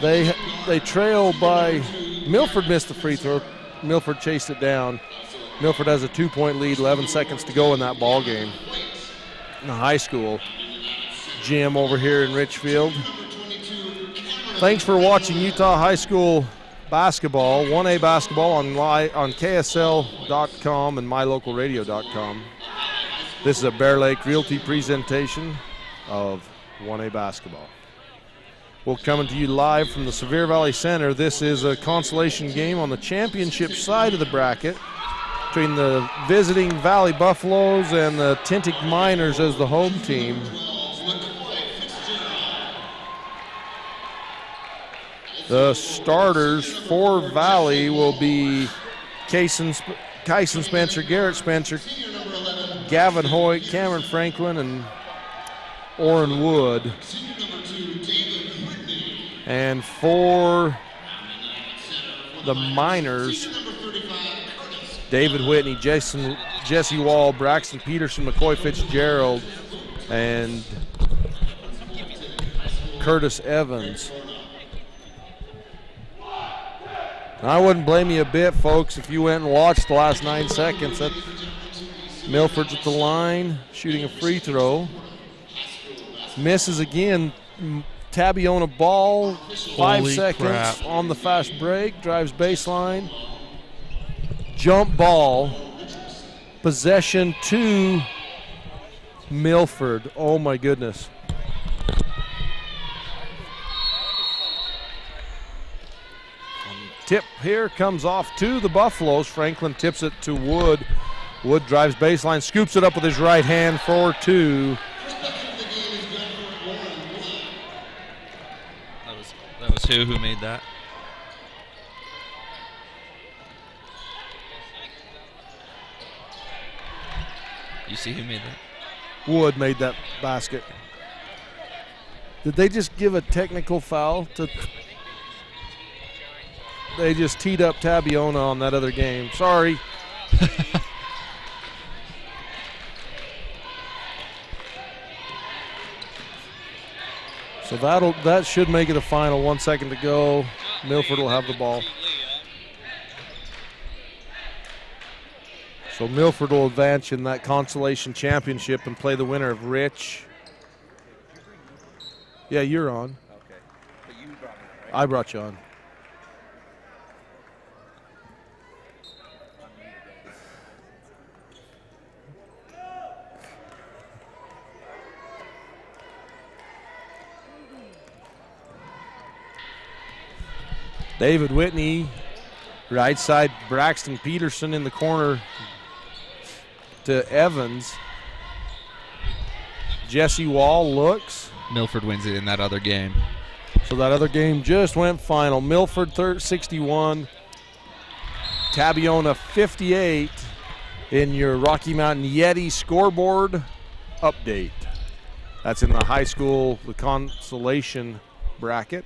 They they trail by Milford missed the free throw. Milford chased it down. Milford has a two-point lead, 11 seconds to go in that ball game. In the high school gym over here in Richfield. Thanks for watching Utah High School basketball, 1A basketball on on KSL.com and MyLocalRadio.com. This is a Bear Lake Realty presentation of 1A basketball. We're coming to you live from the Sevier Valley Center. This is a consolation game on the championship side of the bracket between the visiting Valley Buffaloes and the Tintic Miners as the home team. The starters for Valley will be Kyson, Kyson Spencer, Garrett Spencer, Gavin Hoyt, Cameron Franklin, and Orrin Wood. And for the Miners, David Whitney, Jason, Jesse Wall, Braxton Peterson, McCoy Fitzgerald, and Curtis Evans. I wouldn't blame you a bit, folks, if you went and watched the last nine seconds. That Milford's at the line, shooting a free throw. Misses again. Tabiona ball, five Holy seconds crap. on the fast break, drives baseline. Jump ball. Possession to Milford. Oh my goodness. Tip here comes off to the Buffaloes. Franklin tips it to Wood. Wood drives baseline, scoops it up with his right hand for two. That who who made that? You see who made that? Wood made that basket. Did they just give a technical foul to? They just teed up Tabiona on that other game. Sorry. so that'll that should make it a final. One second to go. Milford will have the ball. So Milford will advance in that consolation championship and play the winner of Rich. Yeah, you're on. I brought you on. David Whitney, right side, Braxton Peterson in the corner to Evans. Jesse Wall looks. Milford wins it in that other game. So that other game just went final. Milford thir- 61, Tabiona 58 in your Rocky Mountain Yeti scoreboard update. That's in the high school, the consolation bracket.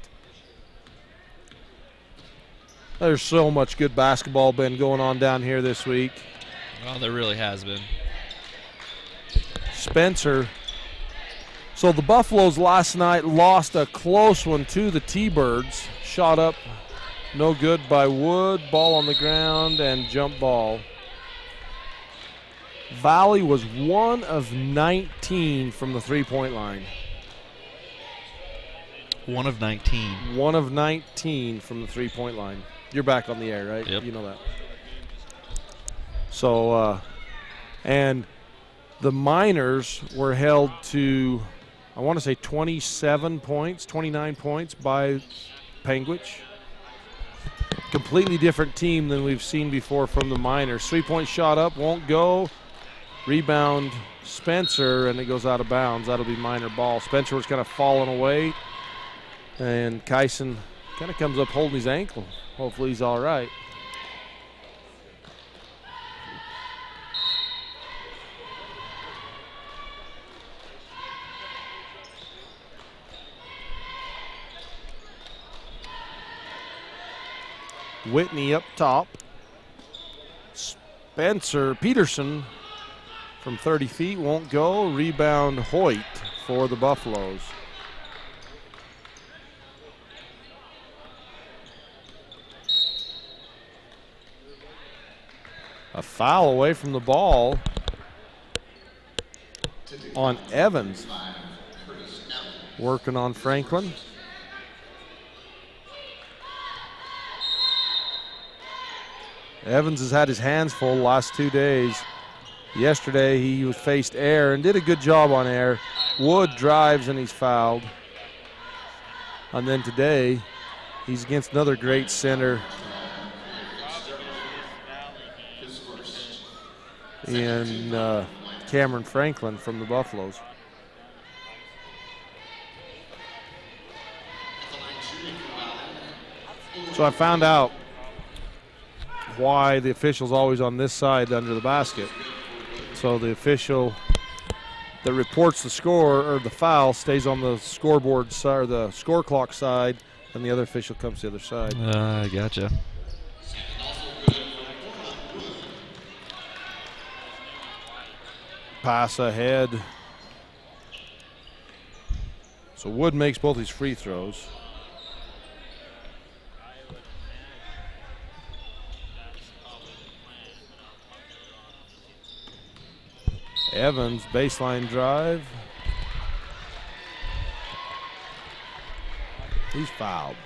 There's so much good basketball been going on down here this week. Well, there really has been. Spencer. So the Buffaloes last night lost a close one to the T-Birds. Shot up, no good by Wood. Ball on the ground and jump ball. Valley was one of 19 from the three-point line. One of 19. One of 19 from the three-point line. You're back on the air, right? Yep. You know that. So, uh, and the Miners were held to, I want to say 27 points, 29 points by Panguitch. Completely different team than we've seen before from the Miners. Three point shot up, won't go. Rebound Spencer, and it goes out of bounds. That'll be minor ball. Spencer was kind of falling away, and Kyson kind of comes up holding his ankle. Hopefully he's all right. Whitney up top. Spencer Peterson from 30 feet won't go. Rebound Hoyt for the Buffaloes. A foul away from the ball on Evans. Working on Franklin. Evans has had his hands full last two days. Yesterday he faced air and did a good job on air. Wood drives and he's fouled. And then today he's against another great center in uh, Cameron Franklin from the Buffaloes. So I found out why the official's always on this side under the basket. So the official that reports the score or the foul stays on the scoreboard side or the score clock side, and the other official comes to the other side. Uh, gotcha. Pass ahead. So Wood makes both these free throws. Evans, baseline drive. He's fouled.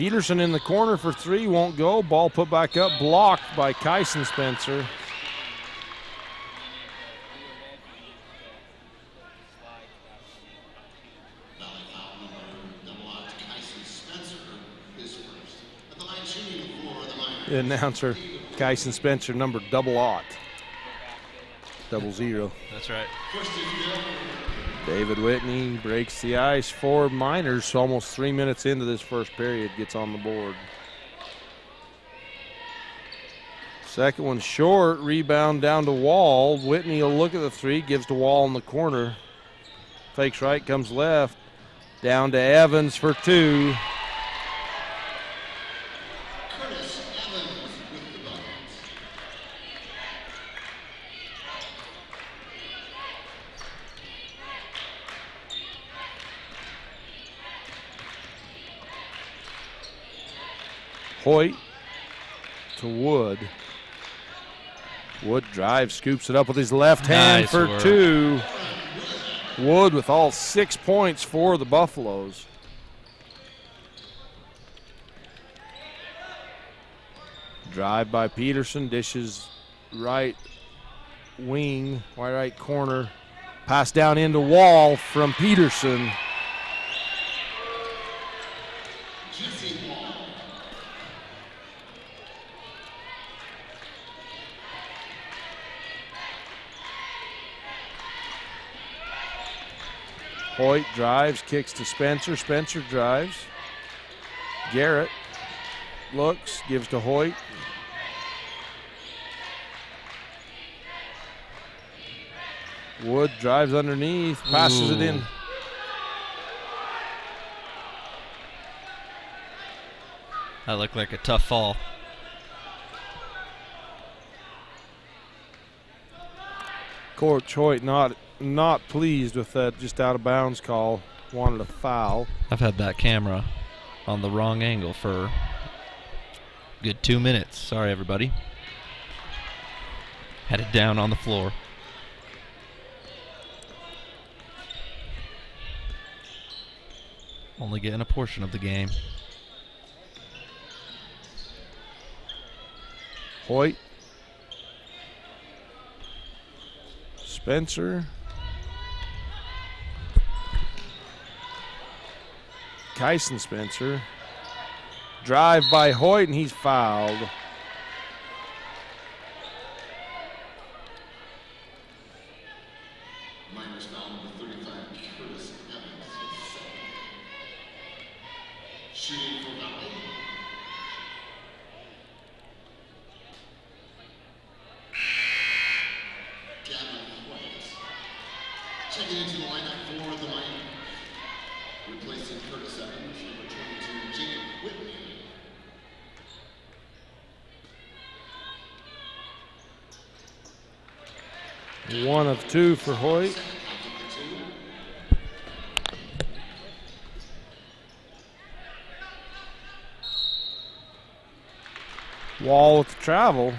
Peterson in the corner for three, won't go. Ball put back up, blocked by Kyson Spencer. The announcer, Kyson Spencer, number double aught. Double zero. That's right. David Whitney breaks the ice for Miners. Almost three minutes into this first period, gets on the board. Second one short, rebound down to Wall. Whitney will look at the three, gives to Wall in the corner. Fakes right, comes left. Down to Evans for two. Hoyt to Wood. Wood drives, scoops it up with his left hand Nice for work. two. Wood with all six points for the Buffaloes. Drive by Peterson, dishes right wing, wide right corner. Pass down into wall from Peterson. Hoyt drives, kicks to Spencer. Spencer drives. Garrett looks, gives to Hoyt. Wood drives underneath, passes it in. That looked like a tough fall. Coach Hoyt not not pleased with that just out of bounds call. Wanted a foul. I've had that camera on the wrong angle for a good two minutes. Sorry, everybody. Had it down on the floor. Only getting a portion of the game. Hoyt. Spencer. Kyson Spencer. Drive by Hoyt, and he's fouled. two for Hoyt. Wall with the travel.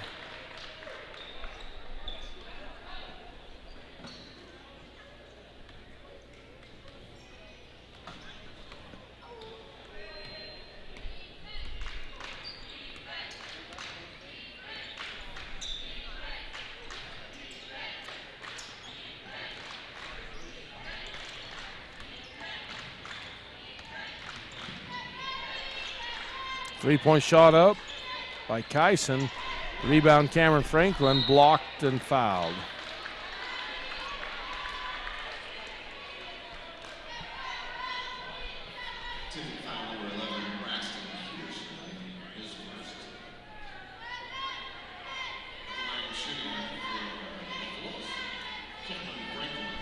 Three point shot up by Kyson. Rebound Cameron Franklin blocked and fouled. Taking foul number 11, Braxton Peterson, his first. At the line of shooting for Buffaloes, Cameron Franklin.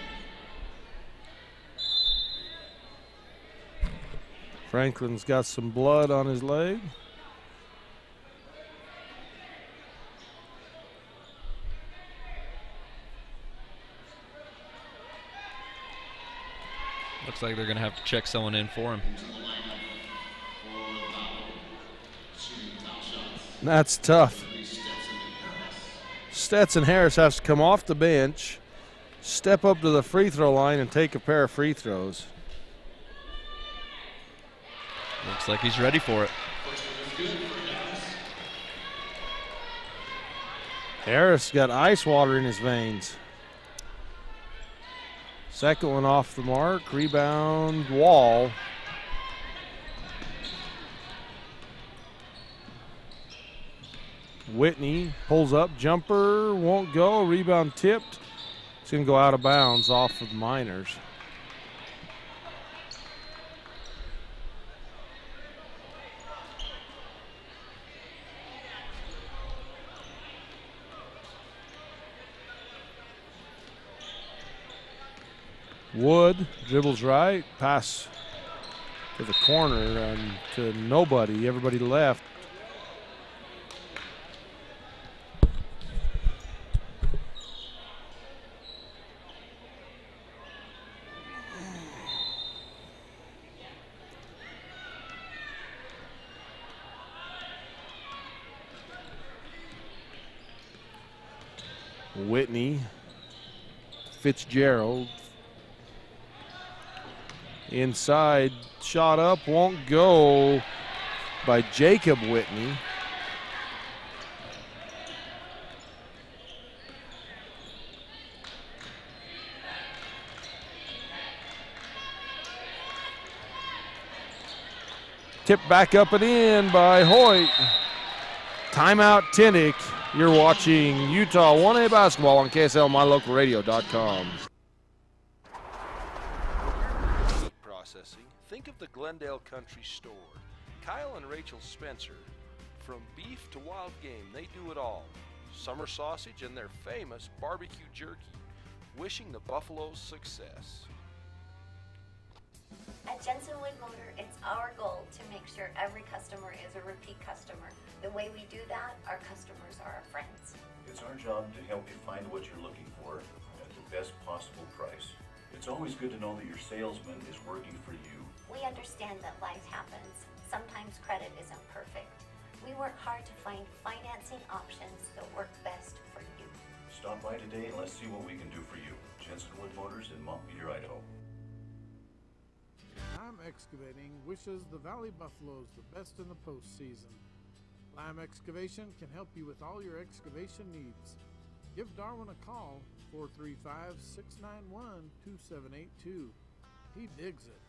Franklin's got some blood on his leg. Looks like they're going to have to check someone in for him. Into the lineup for the foul. Shooting foul shots. That's tough. Three steps into Harris. Stetson Harris has to come off the bench, step up to the free throw line, and take a pair of free throws. Looks like he's ready for it. Harris got ice water in his veins. Second one off the mark. Rebound, wall. Whitney pulls up, jumper won't go. Rebound tipped. It's going to go out of bounds off of the Miners. Wood dribbles right, pass to the corner and to nobody. Everybody left. Whitney, Fitzgerald, Inside, shot up, won't go by Jacob Whitney. Tipped back up and in by Hoyt. Timeout Tintic. You're watching Utah 1A basketball on KSLMyLocalRadio.com. Glendale Country Store. Kyle and Rachel Spencer. From beef to wild game, they do it all. Summer sausage and their famous barbecue jerky. Wishing the Buffaloes success. At Jensen Wood Motor, it's our goal to make sure every customer is a repeat customer. The way we do that, our customers are our friends. It's our job to help you find what you're looking for at the best possible price. It's always good to know that your salesman is working for you. We understand that life happens. Sometimes credit isn't perfect. We work hard to find financing options that work best for you. Stop by today and let's see what we can do for you. Jensen Wood Motors in Montpelier, Idaho. Lime Excavating wishes the Valley Buffaloes the best in the postseason. Lime Excavation can help you with all your excavation needs. Give Darwin a call, 435 691 2782. He digs it.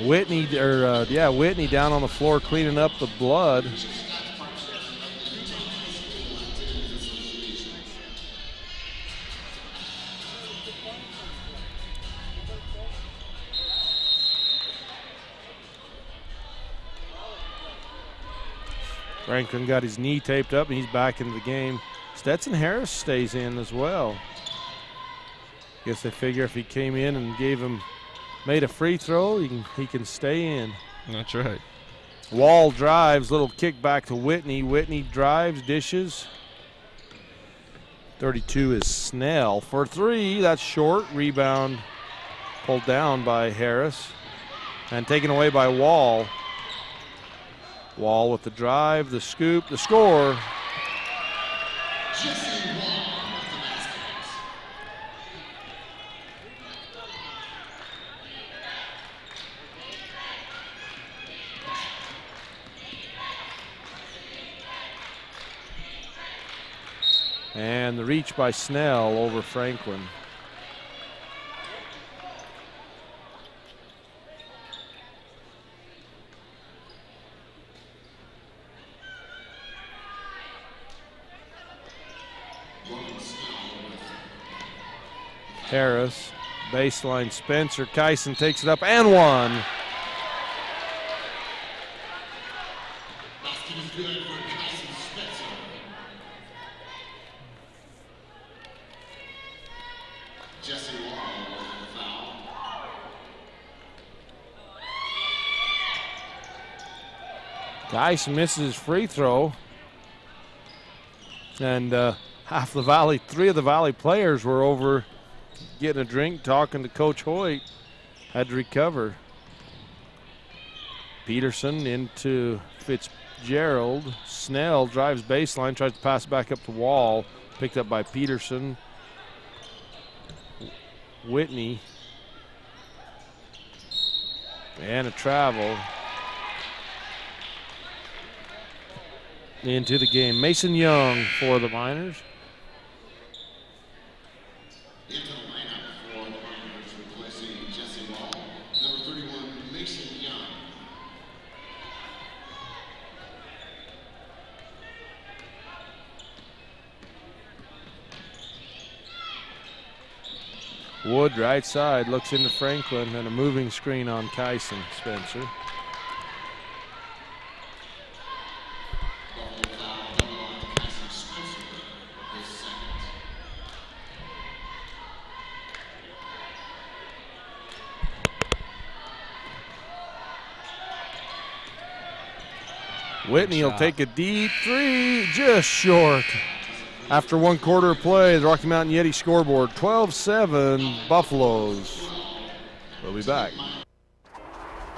Whitney, or uh, yeah, Whitney down on the floor cleaning up the blood. Franklin got his knee taped up and he's back into the game. Stetson Harris stays in as well. Guess they figure if he came in and gave him – made a free throw, he can, he can stay in. That's right. Wall drives, little kick back to Whitney. Whitney drives, dishes. 32 is Snell for three. That's short. Rebound pulled down by Harris and taken away by Wall. Wall with the drive, the scoop, the score. Jesse Wall with the basket. And the reach by Snell over Franklin. Harris, baseline Spencer. Kyson takes it up and one. Basket is good for Kyson Spencer. Jesse Wall with the foul. Kyson misses free throw. And uh, half the Valley, three of the Valley players were over getting a drink, talking to Coach Hoyt. Had to recover. Peterson into Fitzgerald. Snell drives baseline, tries to pass back up to Wall. Picked up by Peterson. Whitney. And a travel. Into the game. Mason Young for the Miners. Into the lineup for the Miners, replacing Jesse Wall. Number 31, Mason Young. Wood right side looks into Franklin and a moving screen on Kyson Spencer. Buffalo foul coming on to Kyson Spencer. His second. Whitney will take a deep three, just short. After one quarter of play, the Rocky Mountain Yeti scoreboard 12 7 Buffaloes. We'll be back.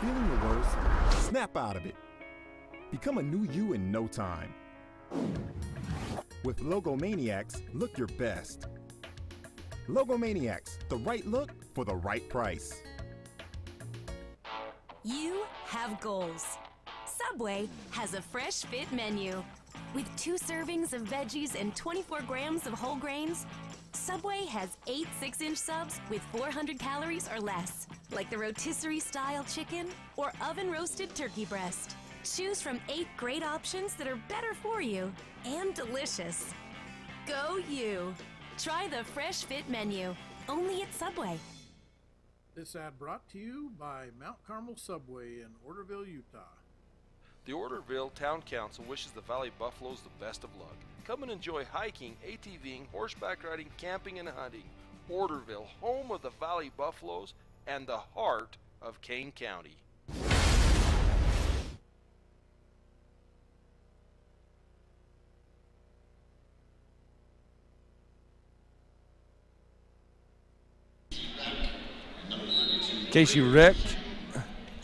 Feeling the worst? Snap out of it. Become a new you in no time. With Logomaniacs, look your best. Logomaniacs, the right look for the right price. You have goals. Subway has a fresh fit menu. With two servings of veggies and 24 grams of whole grains, Subway has eight six inch subs with 400 calories or less, like the rotisserie style chicken or oven roasted turkey breast. Choose from eight great options that are better for you and delicious. Go you! Try the fresh fit menu, only at Subway. This ad brought to you by Mount Carmel Subway in Orderville, Utah. The Orderville Town Council wishes the Valley Buffaloes the best of luck. Come and enjoy hiking, ATVing, horseback riding, camping, and hunting. Orderville, home of the Valley Buffaloes and the heart of Kane County. Casey Recht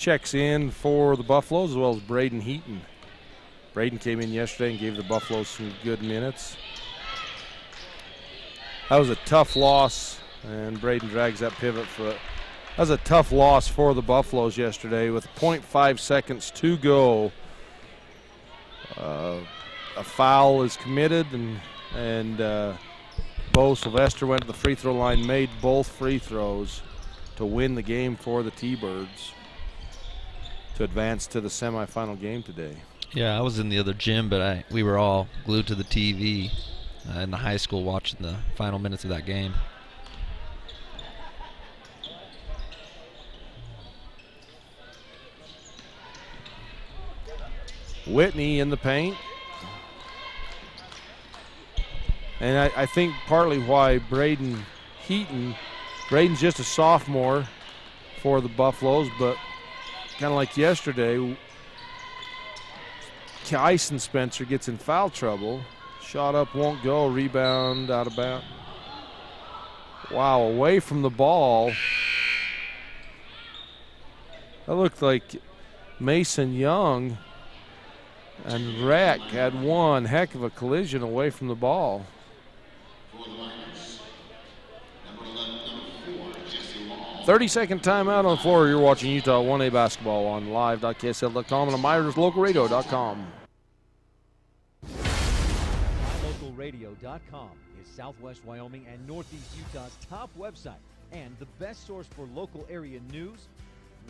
checks in for the Buffaloes as well as Braden Heaton. Braden came in yesterday and gave the Buffaloes some good minutes. That was a tough loss, and Braden drags that pivot foot. That was a tough loss for the Buffaloes yesterday with 0.5 seconds to go. Uh, a foul is committed, and and uh, Bo Sylvester went to the free throw line, made both free throws to win the game for the T-Birds to advance to the semifinal game today. Yeah, I was in the other gym, but I we were all glued to the TV uh, in the high school watching the final minutes of that game. Whitney in the paint. And I, I, think partly why Braden Heaton, Braden's just a sophomore for the Buffaloes, but kind of like yesterday, Kyson Spencer gets in foul trouble. Shot up, won't go. Rebound, out of bounds. Wow, away from the ball. That looked like Mason Young and Rack had one heck of a collision away from the ball. 30 second timeout on the floor. You're watching Utah 1A basketball on live.ksl.com and on MyersLocalRadio.com. MyLocalRadio.com is Southwest Wyoming and Northeast Utah's top website and the best source for local area news,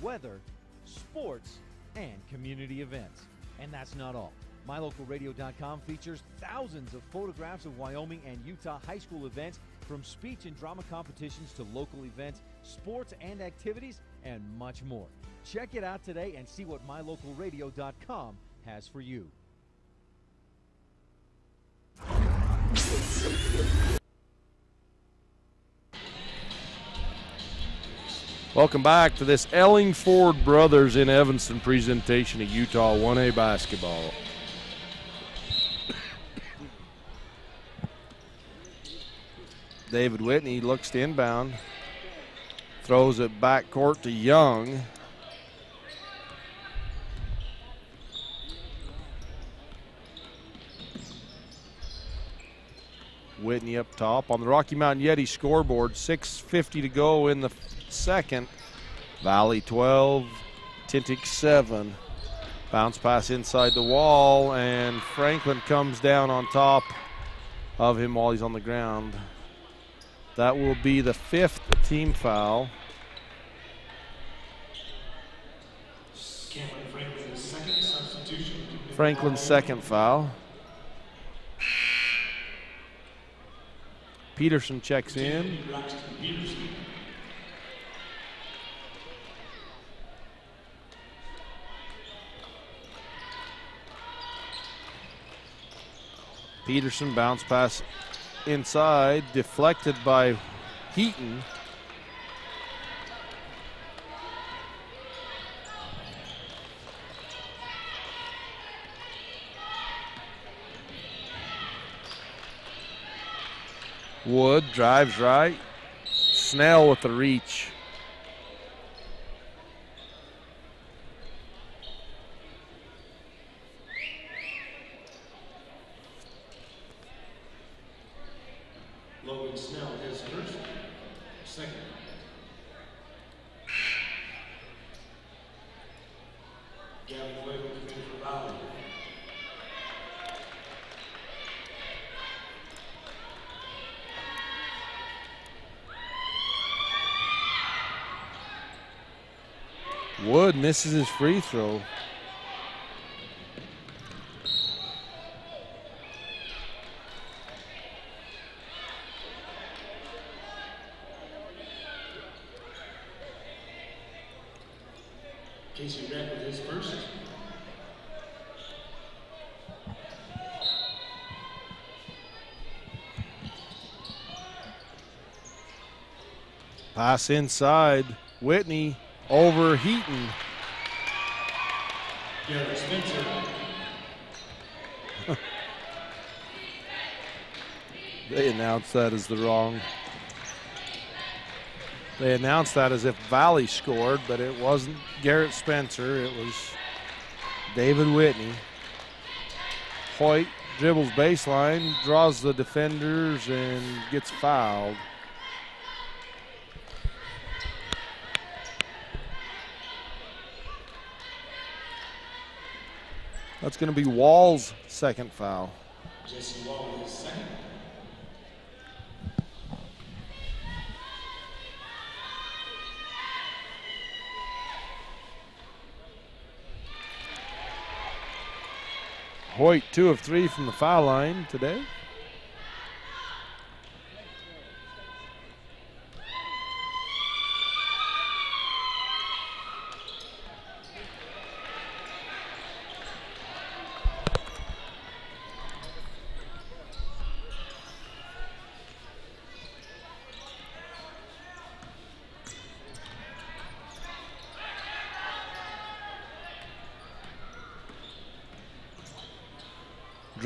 weather, sports, and community events. And that's not all. MyLocalRadio.com features thousands of photographs of Wyoming and Utah high school events from speech and drama competitions to local events, sports and activities, and much more. Check it out today and see what MyLocalRadio.com has for you. Welcome back to this Ellingford Brothers in Evanston presentation of Utah 1A basketball. David Whitney looks to inbound, throws it back court to Young. Whitney up top on the Rocky Mountain Yeti scoreboard. 6.50 to go in the second. Valley 12, Tintic 7. Bounce pass inside the wall, and Franklin comes down on top of him while he's on the ground. That will be the fifth team foul. Franklin's second foul. Peterson checks in. Peterson bounce pass inside, deflected by Heaton. Wood drives right. Snell with the reach. Logan Snell is first. Second. Gavin Williams in for Valley. Wood misses his free throw. Casey Rack with his first. Pass inside. Whitney over Heaton. Garrett Spencer. They announced that as the wrong. They announced that as if Valley scored, but it wasn't Garrett Spencer. It was David Whitney. Hoyt dribbles baseline, draws the defenders, and gets fouled. That's going to be Wall's second foul. Second. Hoyt, two of three from the foul line today.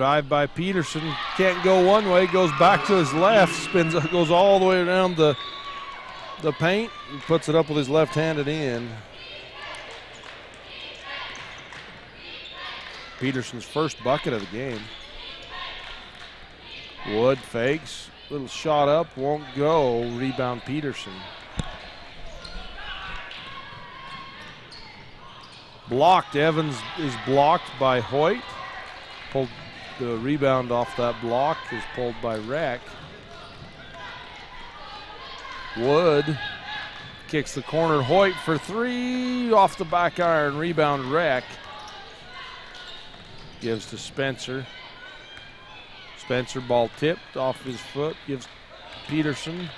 Drive by Peterson. Can't go one way, goes back to his left, spins, goes all the way around the the paint puts it up with his left-handed in. Peterson's first bucket of the game. Wood fakes, little shot up, won't go. Rebound Peterson. Blocked. Evans is blocked by Hoyt. Pulled the rebound off that block is pulled by Reck. Wood kicks the corner. Hoyt for three off the back iron. Rebound Reck. Gives to Spencer. Spencer ball tipped off his foot. Gives Peterson.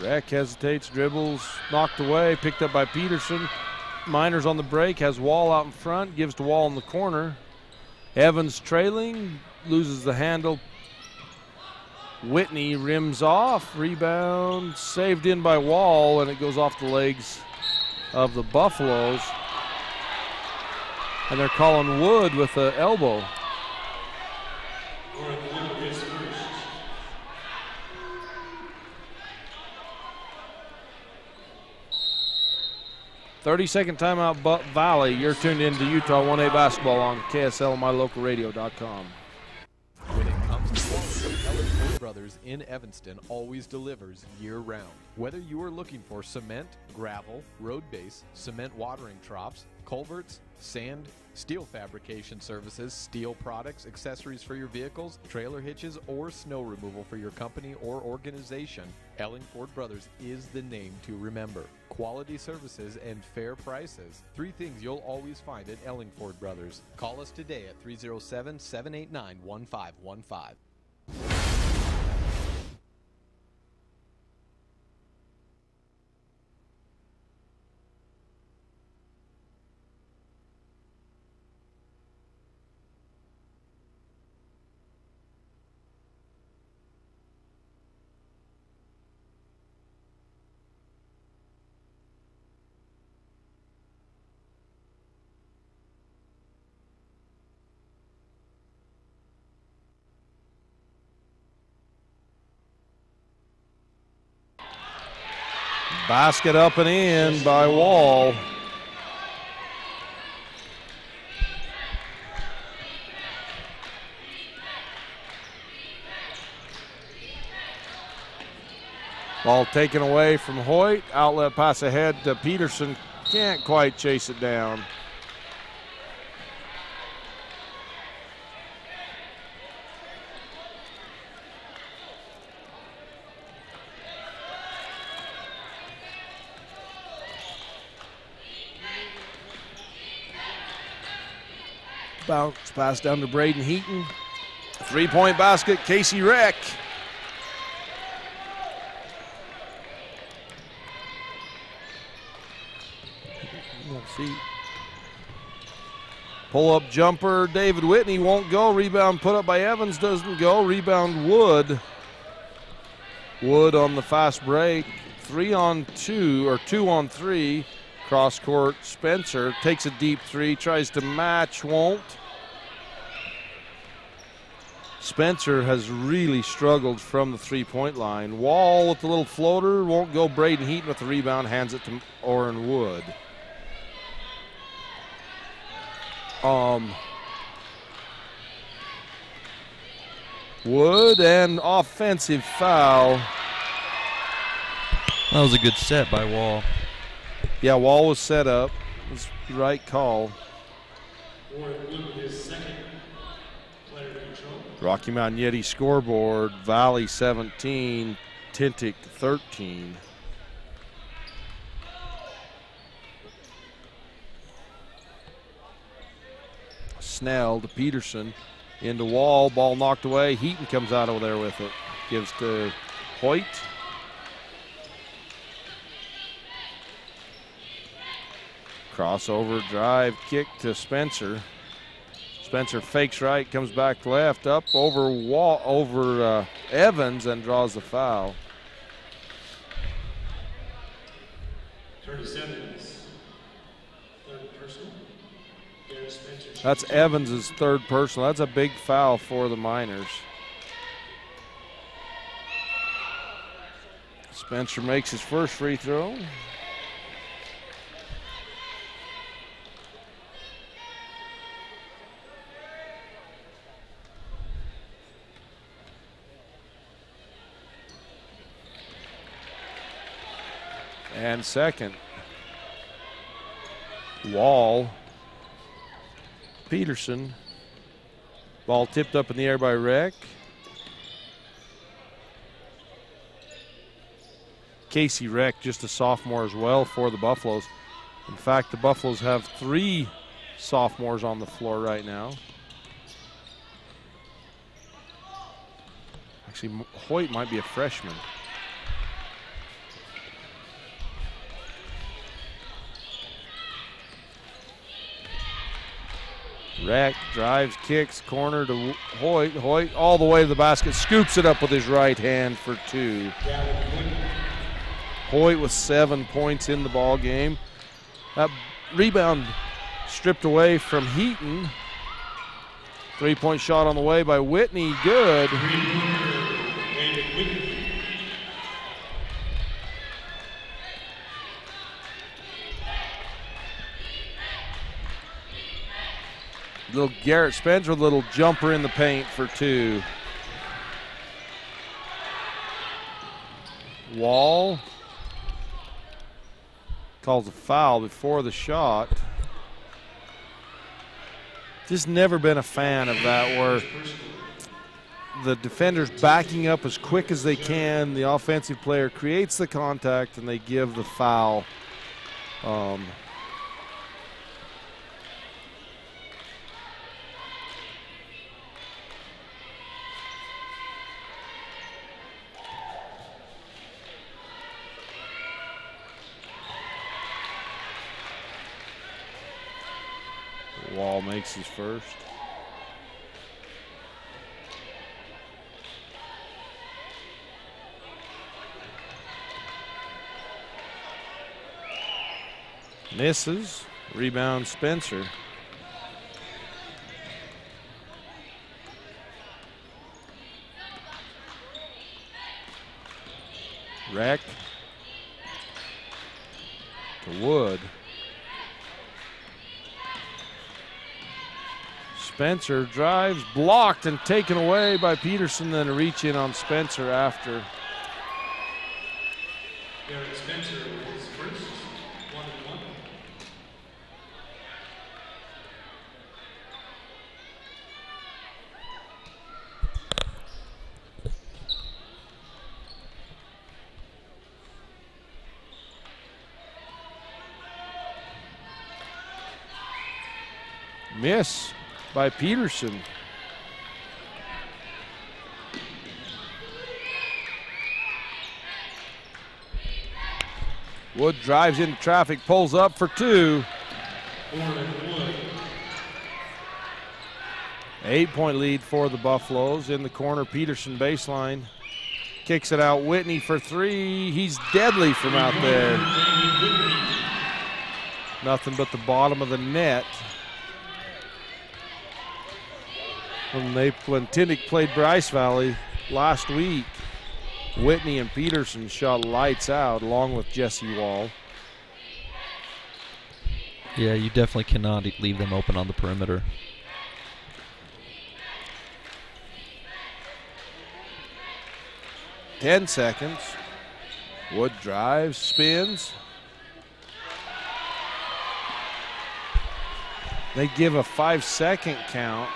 Reck hesitates, dribbles, knocked away, picked up by Peterson. Miners on the break, has Wall out in front, gives to Wall in the corner. Evans trailing, loses the handle. Whitney rims off, rebound, saved in by Wall, and it goes off the legs of the Buffaloes. And they're calling Wood with the elbow. 30 second timeout, Buck Valley. You're tuned in to Utah 1A basketball on KSLMyLocalRadio.com. When it comes to quality, Ellis Brothers in Evanston always delivers year round. Whether you are looking for cement, gravel, road base, cement watering troughs, culverts, sand, steel fabrication services, steel products, accessories for your vehicles, trailer hitches, or snow removal for your company or organization, Ellingford Brothers is the name to remember. Quality services and fair prices. Three things you'll always find at Ellingford Brothers. Call us today at 307 789 1515. Basket up and in by Wall. Ball taken away from Hoyt. Outlet pass ahead to Peterson. Can't quite chase it down. Bounce pass down to Braden Heaton. Three point basket, Casey Reck. See. Pull up jumper, David Whitney won't go. Rebound put up by Evans doesn't go. Rebound Wood. Wood on the fast break. Three on two, or two on three. Cross court, Spencer takes a deep three, tries to match, won't. Spencer has really struggled from the three point line. Wall with the little floater, won't go. Braden Heaton with the rebound, hands it to Orrin Wood. Um, Wood and offensive foul. That was a good set by Wall. Yeah, Wall was set up. It was the right call. Rocky Mountain Yeti scoreboard, Valley 17, Tintic 13. Snell to Peterson into Wall, ball knocked away. Heaton comes out over there with it. Gives to Hoyt. Crossover drive kick to Spencer. Spencer fakes right, comes back left, up over wall over uh, Evans and draws the foul. That's Evans' third personal. That's a big foul for the Miners. Spencer makes his first free throw. And second. Wall. Peterson. Ball tipped up in the air by Reck. Casey Reck, just a sophomore as well for the Buffaloes. In fact, the Buffaloes have three sophomores on the floor right now. Actually, Hoyt might be a freshman. Reck drives, kicks, corner to Hoyt. Hoyt all the way to the basket, scoops it up with his right hand for two. Hoyt with seven points in the ball game. That rebound stripped away from Heaton. Three-point shot on the way by Whitney. Good. Little Garrett Spencer, little jumper in the paint for two. Wall calls a foul before the shot. Just never been a fan of that where the defender's backing up as quick as they can. The offensive player creates the contact and they give the foul. Um, Makes his first. Misses. Rebound Spencer. Reck. To Wood. Spencer drives, blocked and taken away by Peterson, then a reach in on Spencer after. Derek Spencer with his first one and one. Miss by Peterson. Wood drives into traffic, pulls up for two. Eight point lead for the Buffaloes. In the corner, Peterson baseline. Kicks it out. Whitney for three. He's deadly from out there. Nothing but the bottom of the net. When they when Tintic played Bryce Valley last week, Whitney and Peterson shot lights out along with Jesse Wall. Yeah, you definitely cannot leave them open on the perimeter. Ten seconds. Wood drives, spins. They give a five second count.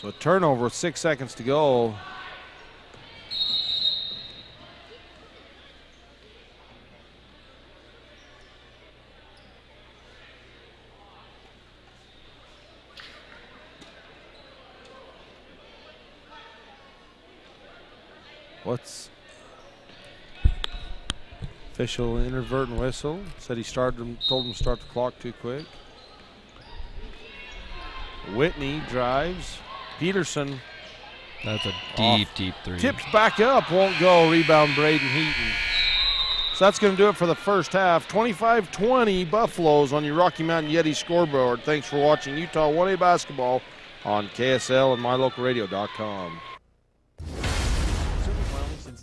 So a turnover six seconds to go. What's official inadvertent whistle? Said he started him, told him to start the clock too quick. Whitney drives. Peterson That's a deep, deep three. tips back up, won't go. Rebound Braden Heaton. So that's going to do it for the first half. 25 20 Buffaloes on your Rocky Mountain Yeti scoreboard. Thanks for watching Utah 1A basketball on KSL and mylocalradio.com.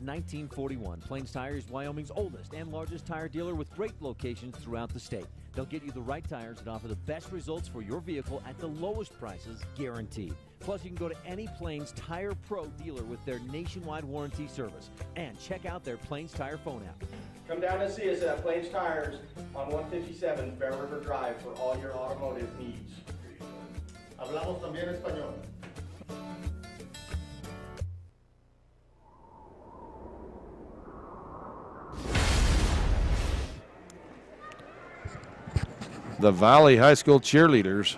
Serving Wyoming since 1941, Plains Tire is Wyoming's oldest and largest tire dealer with great locations throughout the state. They'll get you the right tires that offer the best results for your vehicle at the lowest prices, guaranteed. Plus, you can go to any Plains Tire Pro dealer with their nationwide warranty service. And check out their Plains Tire phone app. Come down and see us at Plains Tires on 157 Bear River Drive for all your automotive needs. Hablamos también español. The Valley High School cheerleaders.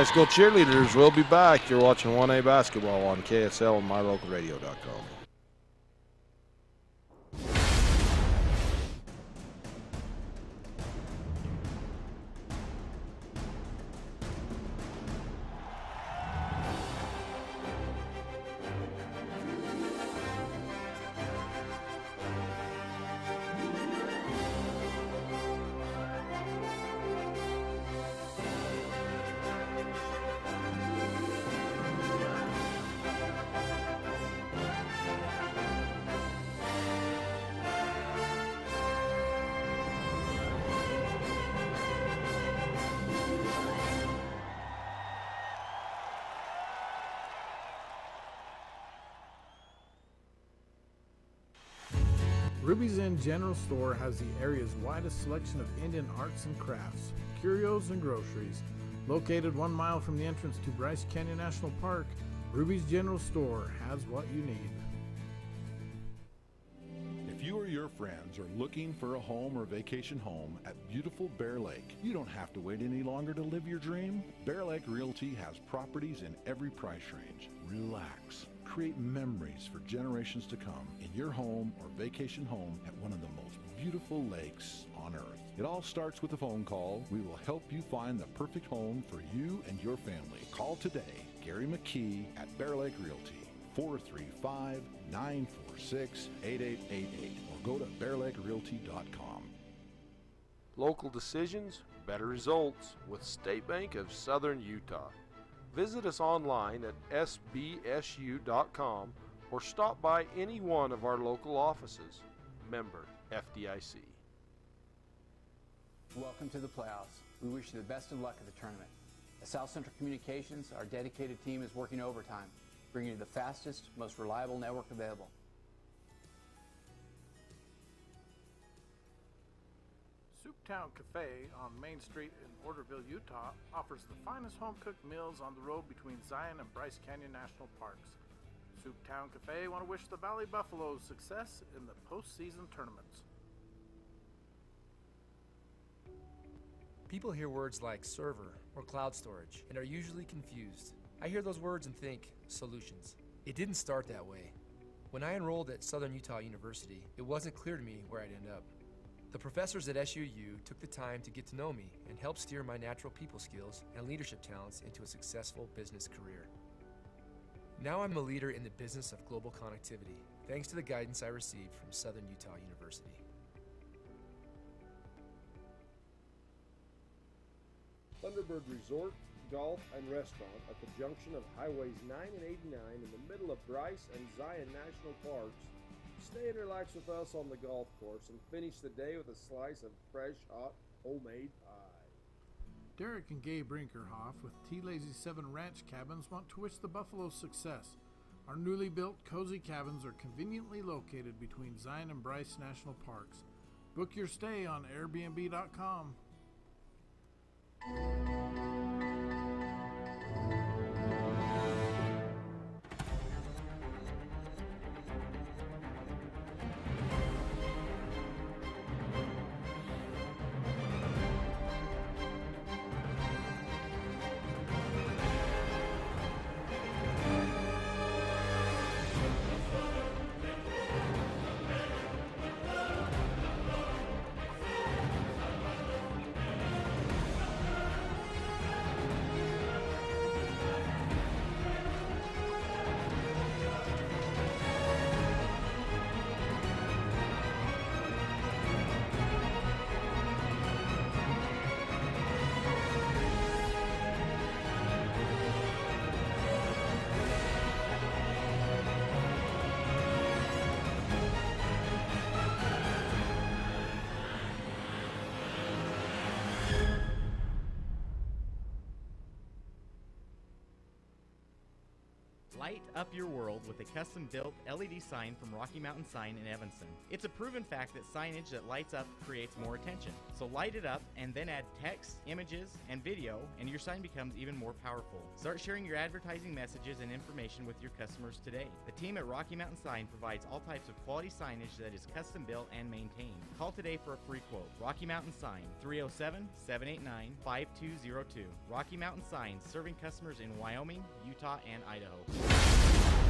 High School cheerleaders will be back. You're watching 1A basketball on KSL and mylocalradio.com. Ruby's Inn General Store has the area's widest selection of Indian arts and crafts, curios, and groceries. Located one mile from the entrance to Bryce Canyon National Park, Ruby's General Store has what you need. If you or your friends are looking for a home or vacation home at beautiful Bear Lake, you don't have to wait any longer to live your dream. Bear Lake Realty has properties in every price range. Relax. Create memories for generations to come in your home or vacation home at one of the most beautiful lakes on earth. It all starts with a phone call. We will help you find the perfect home for you and your family. Call today Gary McKee at Bear Lake Realty, 435 946 8888, or go to bearlakerealty.com. Local decisions, better results with State Bank of Southern Utah. Visit us online at sbsu.com or stop by any one of our local offices. Member FDIC. Welcome to the playoffs. We wish you the best of luck at the tournament. At South Central Communications, our dedicated team is working overtime bringing you the fastest, most reliable network available. Souptown Cafe on Main Street in Orderville, Utah offers the finest home cooked meals on the road between Zion and Bryce Canyon National Parks. Soup Town Cafe want to wish the Valley Buffaloes success in the postseason tournaments. People hear words like server or cloud storage and are usually confused. I hear those words and think solutions. It didn't start that way. When I enrolled at Southern Utah University, it wasn't clear to me where I'd end up. The professors at SUU took the time to get to know me and help steer my natural people skills and leadership talents into a successful business career. Now I'm a leader in the business of global connectivity, thanks to the guidance I received from Southern Utah University. Thunderbird Resort, Golf, and Restaurant at the junction of Highways 9 and 89 in the middle of Bryce and Zion National Parks. Stay and relax with us on the golf course and finish the day with a slice of fresh, hot, homemade pie. Derek and Gay Brinkerhoff with T Lazy 7 Ranch Cabins want to wish the Buffalo success. Our newly built cozy cabins are conveniently located between Zion and Bryce National Parks. Book your stay on Airbnb.com. up your world with a custom built LED sign from Rocky Mountain Sign in Evanston. It's a proven fact that signage that lights up creates more attention. So light it up and then add text, images, and video, and your sign becomes even more powerful. Start sharing your advertising messages and information with your customers today. The team at Rocky Mountain Sign provides all types of quality signage that is custom built and maintained. Call today for a free quote. Rocky Mountain Sign, 307 789 5202. Rocky Mountain Sign, serving customers in Wyoming, Utah, and Idaho.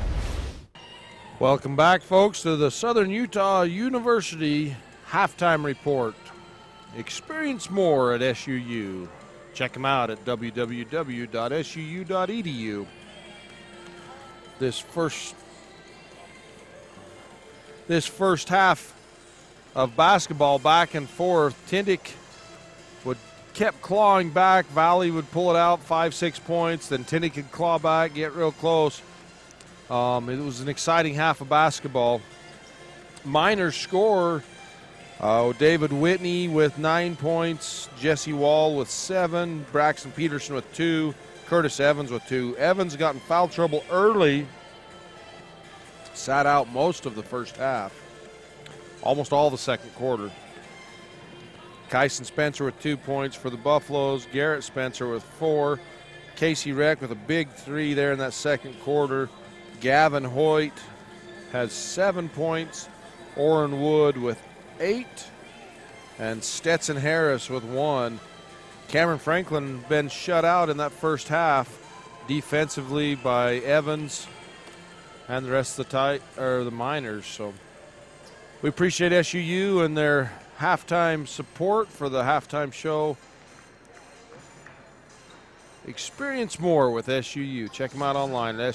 Welcome back, folks, to the Southern Utah University halftime report. Experience more at SUU. Check them out at www.suu.edu. This first this first half of basketball back and forth, Tintic would kept clawing back. Valley would pull it out five, six points. Then Tintic could claw back, get real close. Um, it was an exciting half of basketball. Miners score uh, David Whitney with nine points, Jesse Wall with seven, Braxton Peterson with two, Curtis Evans with two. Evans got in foul trouble early, sat out most of the first half, almost all the second quarter. Kyson Spencer with two points for the Buffaloes, Garrett Spencer with four, Casey Reck with a big three there in that second quarter. Gavin Hoyt has seven points. Orrin Wood with eight. And Stetson Harris with one. Cameron Franklin been shut out in that first half defensively by Evans and the rest of the tight or the Miners. So we appreciate SUU and their halftime support for the halftime show. Experience more with SUU. Check them out online at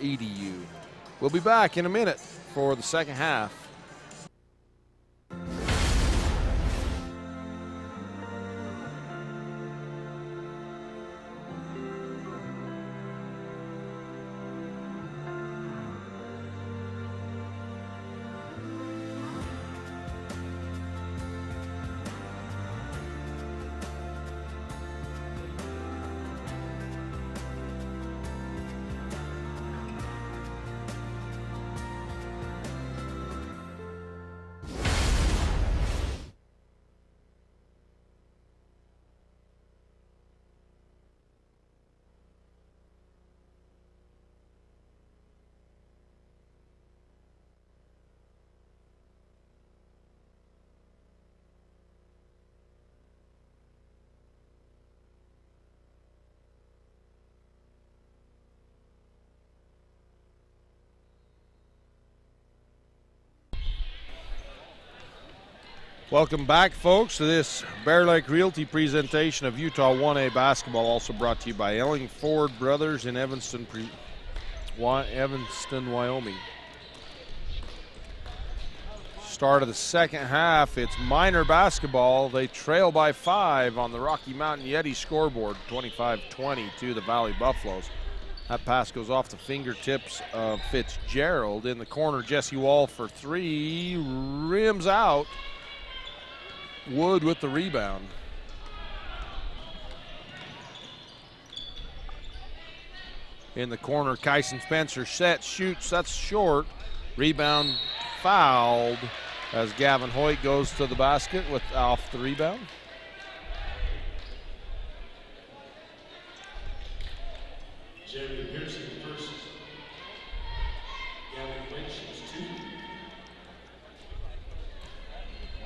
suu.edu. We'll be back in a minute for the second half. Welcome back, folks, to this Bear Lake Realty presentation of Utah 1A basketball, also brought to you by Ellingford Brothers in Evanston, Evanston, Wyoming. Start of the second half, it's Miner basketball. They trail by five on the Rocky Mountain Yeti scoreboard, 25 20 to the Valley Buffaloes. That pass goes off the fingertips of Fitzgerald in the corner. Jesse Wall for three, rims out. Wood with the rebound. In the corner, Kyson Spencer sets, shoots, that's short. Rebound fouled as Gavin Hoyt goes to the basket with off the rebound. Pearson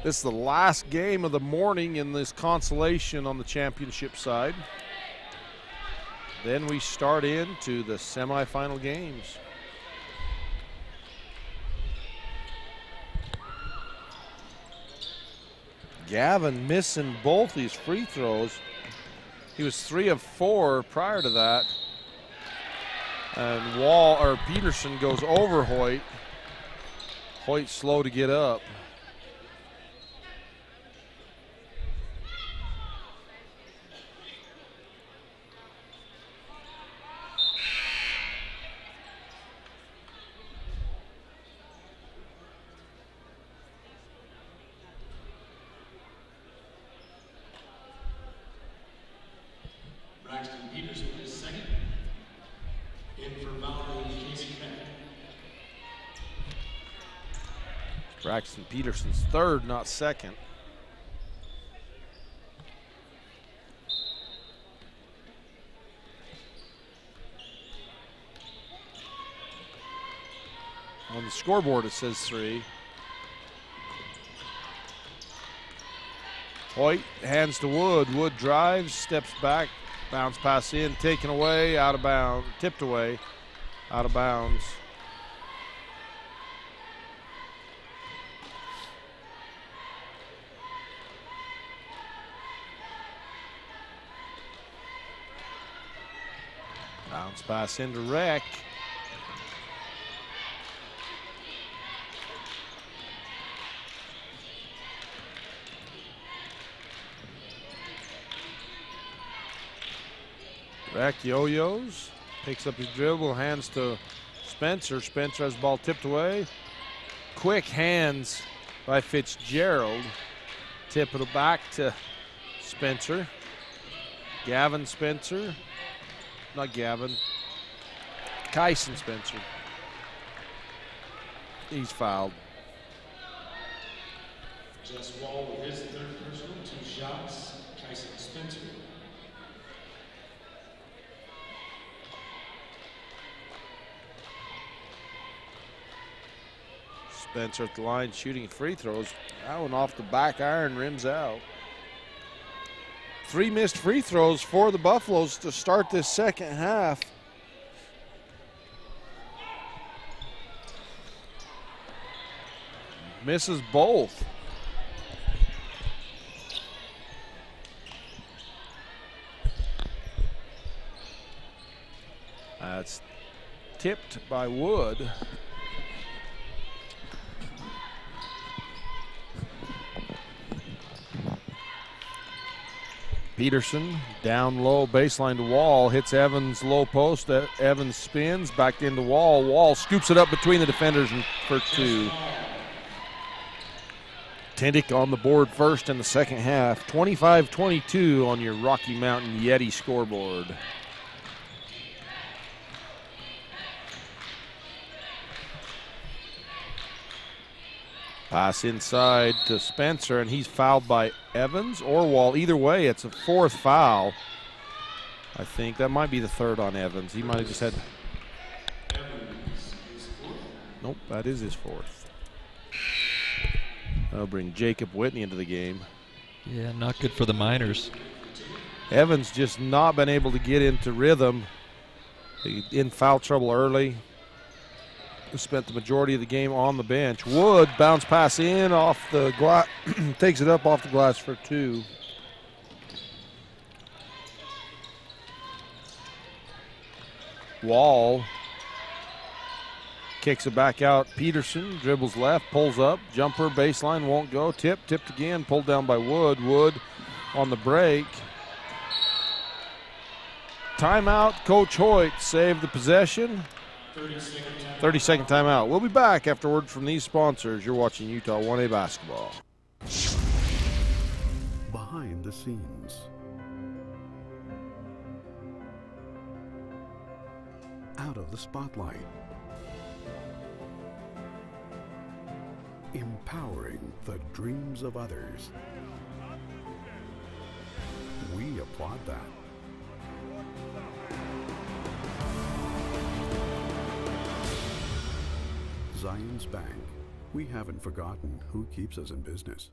This is the last game of the morning in this consolation on the championship side. Then we start into the semifinal games. Gavin missing both these free throws. He was three of four prior to that. And Wall or Peterson goes over Hoyt. Hoyt slow to get up. Braxton Peterson is second. In for Valerie Casey Beck. Braxton Peterson's third, not second. On the scoreboard, it says three. Hoyt hands to Wood. Wood drives, steps back, bounce pass in, taken away, out of bounds, tipped away, out of bounds. Into Reck. Reck yo-yos. Picks up his dribble, hands to Spencer. Spencer has the ball tipped away. Quick hands by Fitzgerald. Tip it back to Spencer. Gavin Spencer. Not Gavin. Kyson Spencer. He's fouled. Jess Wall with his third personal, two shots. Kyson Spencer. Spencer at the line shooting free throws. That one off the back iron rims out. Three missed free throws for the Buffaloes to start this second half. Misses both. That's tipped by Wood. Peterson down low, baseline to Wall, hits Evans low post. Evans spins back into Wall. Wall scoops it up between the defenders for two. Tintic on the board first in the second half. 25 22 on your Rocky Mountain Yeti scoreboard. Pass inside to Spencer, and he's fouled by Evans or Wall. Either way, it's a fourth foul. I think that might be the third on Evans. He might have just had. Nope, that is his fourth. That'll bring Jacob Whitney into the game. Yeah, not good for the Miners. Evans just not been able to get into rhythm. In foul trouble early. spent the majority of the game on the bench. Wood bounce pass in off the glass, takes it up off the glass for two. Wall kicks it back out. Peterson dribbles left, pulls up, jumper, baseline won't go. Tip, tipped again, pulled down by Wood. Wood on the break. Timeout. Coach Hoyt saved the possession. 30 second timeout. We'll be back afterward from these sponsors. You're watching Utah 1A basketball. Behind the scenes. Out of the spotlight. Empowering the dreams of others. We applaud that. Zions Bank. We haven't forgotten who keeps us in business.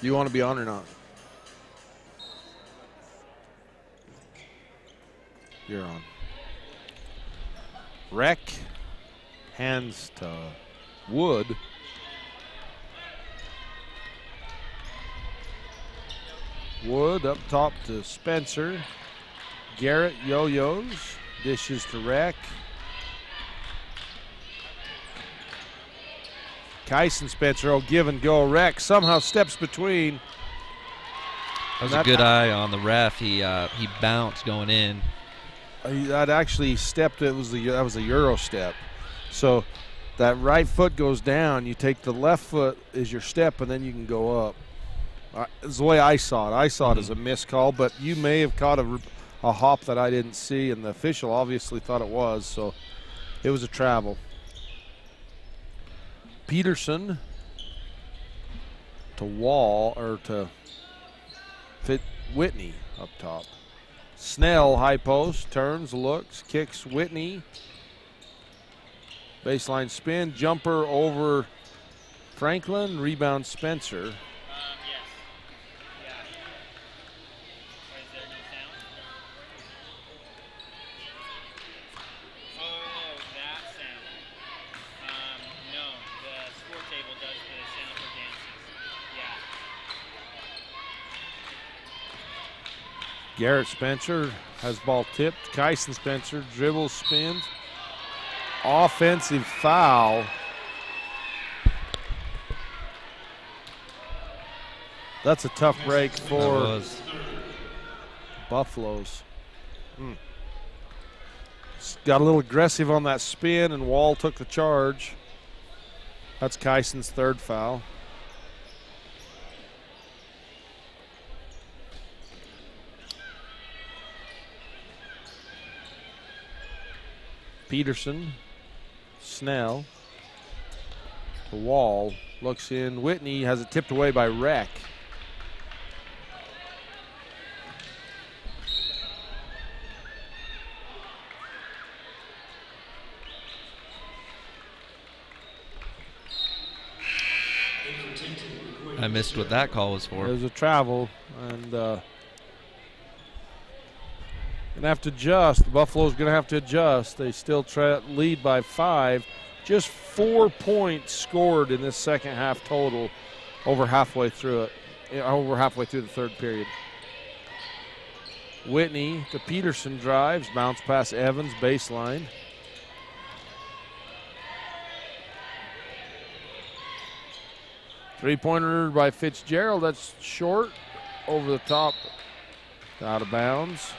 You want to be on or not? You're on. Reck hands to Wood. Wood up top to Spencer. Garrett yo-yos. Dishes to Reck. Kyson Spencer will give and go. Reck somehow steps between. That was a good eye on the ref. He uh, he bounced going in. That actually stepped. It was the that was a euro step. So that right foot goes down. You take the left foot as your step, and then you can go up. Uh, It's the way I saw it. I saw it as a missed call, but you may have caught a, a hop that I didn't see, and the official obviously thought it was. So it was a travel. Peterson to Wall or to Fit Whitney up top. Snell high post turns, looks, kicks Whitney. Baseline spin, jumper over Franklin, rebound Spencer. Garrett Spencer has ball tipped. Kyson Spencer dribbles, spins. Offensive foul. That's a tough break for. Buffaloes. Hmm. S- Got a little aggressive on that spin, and Wall took the charge. That's Kyson's third foul. Peterson, Snell, the wall, looks in. Whitney has it tipped away by Reck. I missed what that call was for. It was a travel, and uh, gonna have to adjust. The Buffalo's gonna have to adjust. They still tra- lead by five. Just four points scored in this second half total, over halfway through it, over halfway through the third period. Whitney to Peterson drives, bounce past Evans baseline. Three pointer by Fitzgerald. That's short, over the top, out of bounds.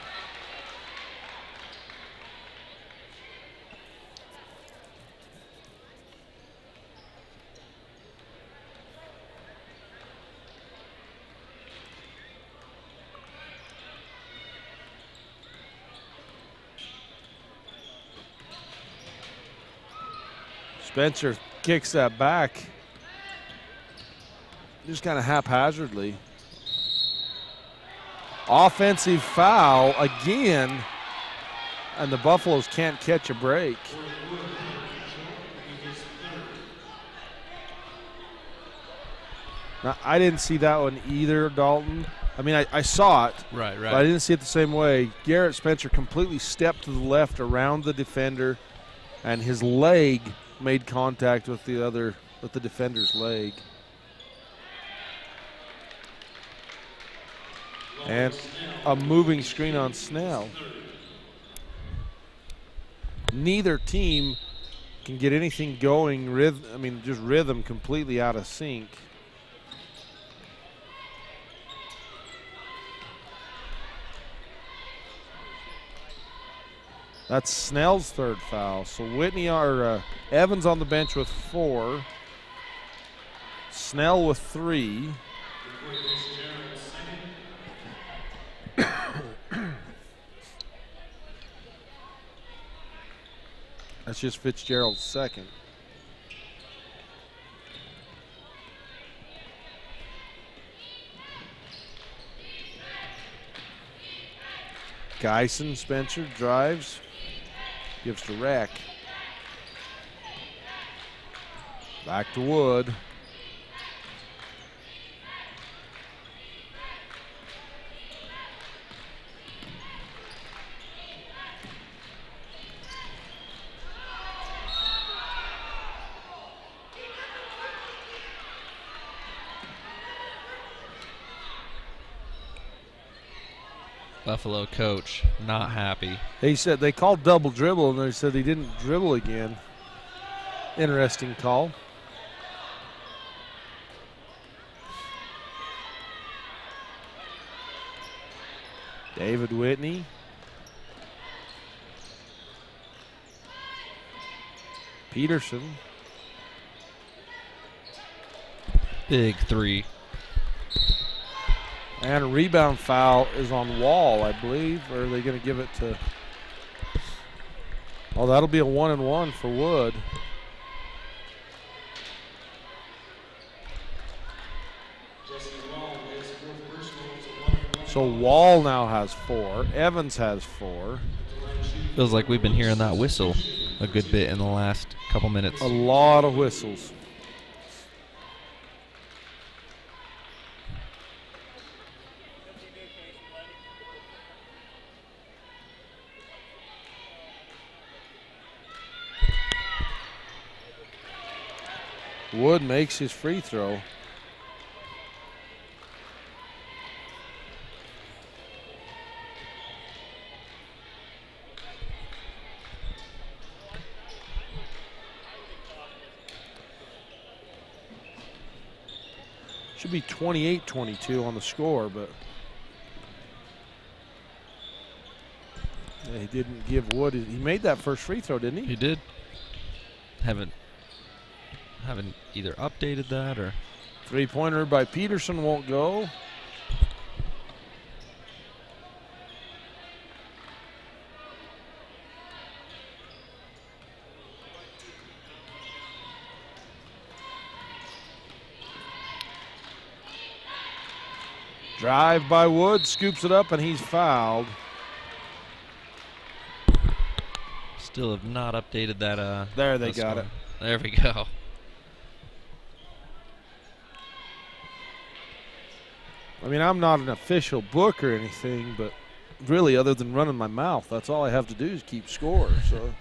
Spencer kicks that back just kind of haphazardly. Offensive foul again, and the Buffaloes can't catch a break. Now, I didn't see that one either, Dalton. I mean, I, I saw it. Right, right. But I didn't see it the same way. Garrett Spencer completely stepped to the left around the defender, and his leg made contact with the other with the defender's leg. And a moving screen on Snell. Neither team can get anything going. Rhythm, I mean, just rhythm completely out of sync. That's Snell's third foul. So Whitney or uh, Evans on the bench with four. Snell with three. That's just Fitzgerald's second. Geisen, Spencer drives, gives to Rack. Back to Wood. Buffalo coach not happy. He said they called double dribble and they said he didn't dribble again. Interesting call. David Whitney. Peterson. Big three. And a rebound foul is on Wall, I believe. Or are they going to give it to. Oh, that'll be a one and one for Wood. So Wall now has four. Evans has four. Feels like we've been hearing that whistle a good bit in the last couple minutes. A lot of whistles. Wood makes his free throw. Should be 28 22 on the score, but he didn't give Wood. He made that first free throw, didn't he? He did. Haven't haven't either updated that or Three pointer by Peterson won't go. Drive by Wood, scoops it up, and he's fouled. still have not updated that. Uh, There they got it. There we go. I mean, I'm not an official book or anything, but really, other than running my mouth, that's all I have to do is keep score. So.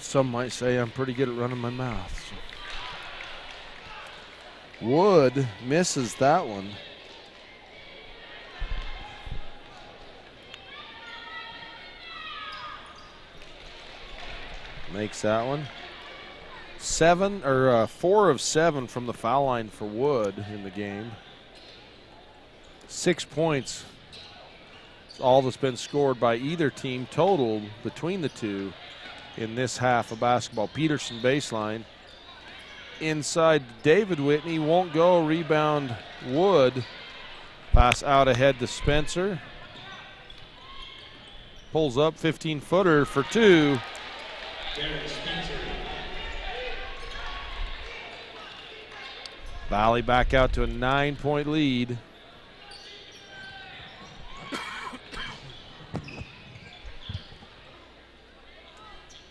Some might say I'm pretty good at running my mouth. Wood misses that one. Makes that one. Seven or uh, four of seven from the foul line for Wood in the game. Six points. All that's been scored by either team total between the two in this half of basketball. Peterson baseline. Inside David Whitney won't go. Rebound Wood. Pass out ahead to Spencer. Pulls up 15 footer for two. Valley back out to a nine point lead.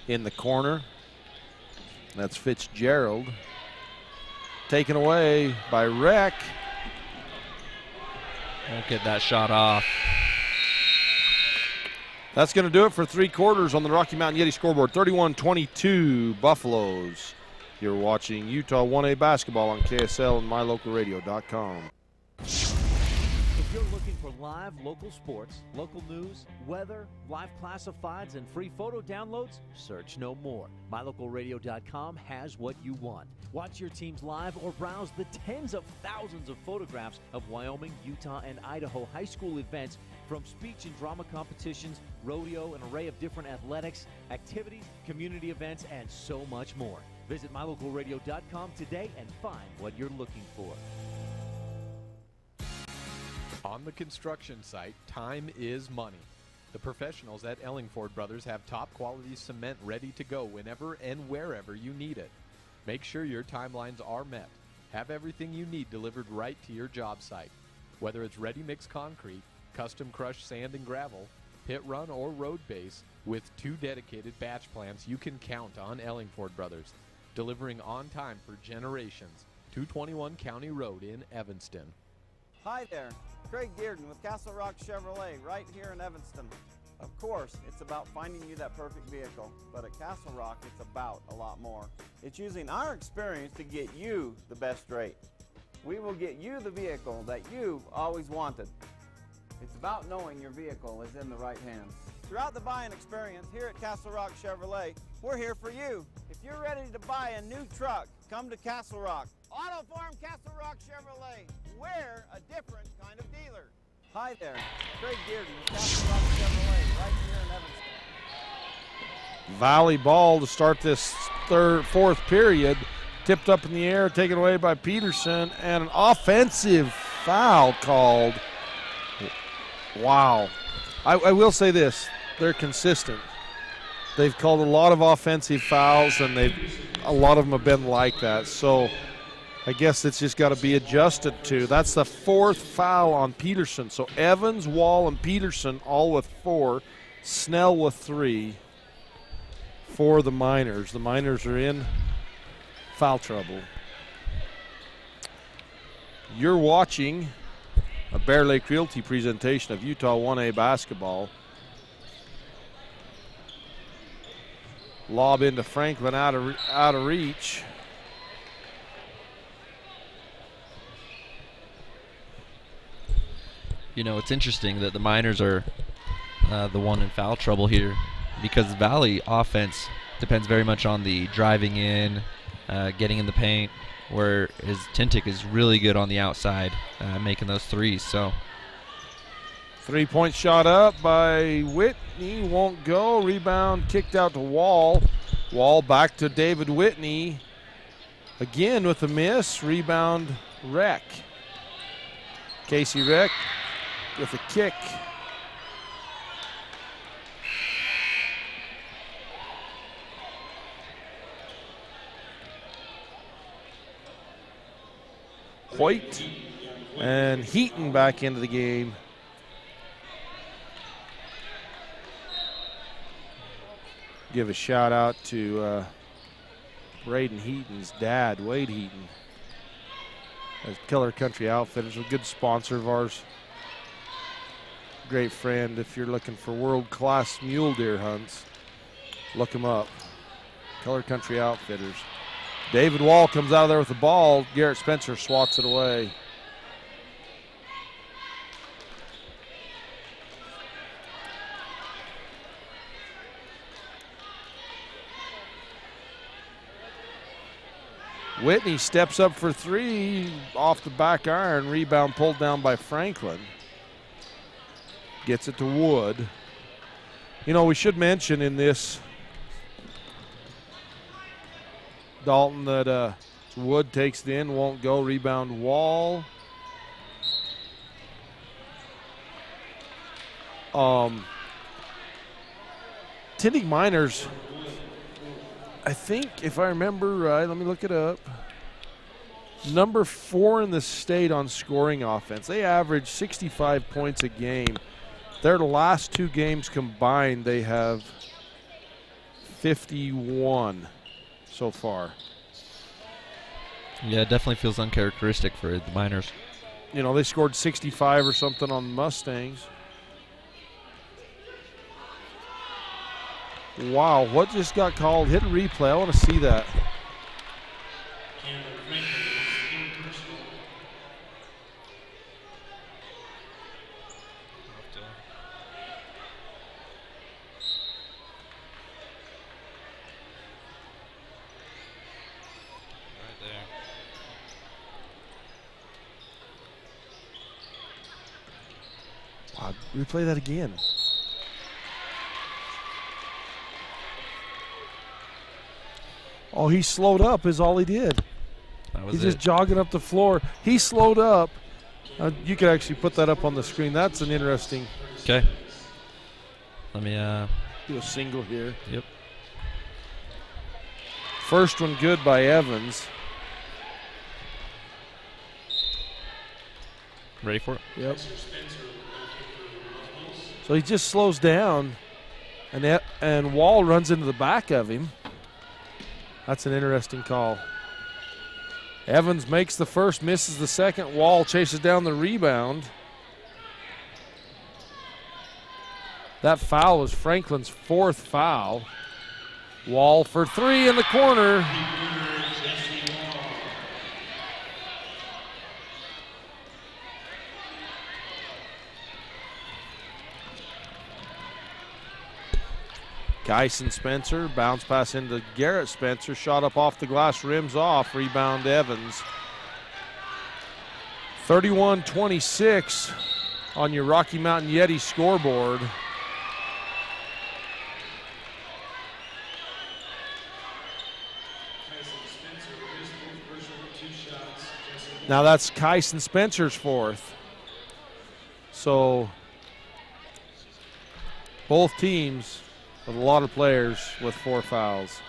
in the corner. That's Fitzgerald. Taken away by Reck. Won't get that shot off. That's going to do it for three quarters on the Rocky Mountain Yeti scoreboard. 31 22 Buffaloes. You're watching Utah 1A basketball on KSL and mylocalradio.com. If you're looking for live local sports, local news, weather, live classifieds, and free photo downloads, search no more. MyLocalRadio.com has what you want. Watch your teams live or browse the tens of thousands of photographs of Wyoming, Utah, and Idaho high school events from speech and drama competitions, rodeo, an array of different athletics, activities, community events, and so much more. Visit MyLocalRadio.com today and find what you're looking for. On the construction site, time is money. The professionals at Ellingford Brothers have top quality cement ready to go whenever and wherever you need it. Make sure your timelines are met. Have everything you need delivered right to your job site. Whether it's ready mix concrete, custom crushed sand and gravel, pit run, or road base, with two dedicated batch plants, you can count on Ellingford Brothers, delivering on time for generations. 221 County Road in Evanston. Hi there, Craig Dearden with Castle Rock Chevrolet right here in Evanston. Of course, it's about finding you that perfect vehicle, but at Castle Rock, it's about a lot more. It's using our experience to get you the best rate. We will get you the vehicle that you've always wanted. It's about knowing your vehicle is in the right hands. Throughout the buying experience here at Castle Rock Chevrolet, we're here for you. If you're ready to buy a new truck, come to Castle Rock. Auto Farm Castle Rock Chevrolet. We're a different kind of dealer. Hi there, Craig Dearden with Castle Rock Chevrolet right here in Evanston. Valley ball to start this third, fourth period. Tipped up in the air, taken away by Peterson, and an offensive foul called. Wow. I, I will say this they're consistent. They've called a lot of offensive fouls, and they've a lot of them have been like that. So I guess it's just got to be adjusted to. That's the fourth foul on Peterson. So Evans, Wall, and Peterson all with four. Snell with three for the Miners. The Miners are in foul trouble. You're watching a Bear Lake Realty presentation of Utah 1A basketball. Lob into Franklin out of out of reach. You know, it's interesting that the Miners are uh, the one in foul trouble here because Valley offense depends very much on the driving in, uh, getting in the paint, where his Tintic is really good on the outside, uh, making those threes. So Three point shot up by Whitney. Won't go. Rebound kicked out to Wall. Wall back to David Whitney. Again with a miss. Rebound Reck. Casey Reck with a kick. Hoyt and Heaton back into the game. Give a shout out to uh, Braden Heaton's dad, Wade Heaton. Keller Country Outfitters, a good sponsor of ours. Great friend. If you're looking for world class mule deer hunts, look him up. Keller Country Outfitters. David Wall comes out of there with the ball. Garrett Spencer swats it away. Whitney steps up for three off the back iron. Rebound pulled down by Franklin. Gets it to Wood. You know, we should mention in this, Dalton, that uh, Wood takes it in, won't go. Rebound Wall. Um, Tintic Miners I think, if I remember right, let me look it up. Number four in the state on scoring offense. They average 65 points a game. Their last two games combined, they have 51 so far. Yeah, it definitely feels uncharacteristic for the Miners. You know, they scored 65 or something on the Mustangs. Wow, what just got called? Hit replay. I want to see that. Replay that again. Oh, he slowed up is all he did. That was He's just jogging up the floor. He slowed up. Uh, you could actually put that up on the screen. That's an interesting. Okay. Let me uh do a single here. Yep. First one good by Evans. Ready for it? Yep. So he just slows down, and that, and Wall runs into the back of him. That's an interesting call. Evans makes the first, misses the second. Wall chases down the rebound. That foul was Franklin's fourth foul. Wall for three in the corner. Kyson Spencer, bounce pass into Garrett Spencer, shot up off the glass, rims off, rebound Evans. 31 26 on your Rocky Mountain Yeti scoreboard. Now that's Kyson Spencer's fourth. So both teams with a lot of players with four fouls.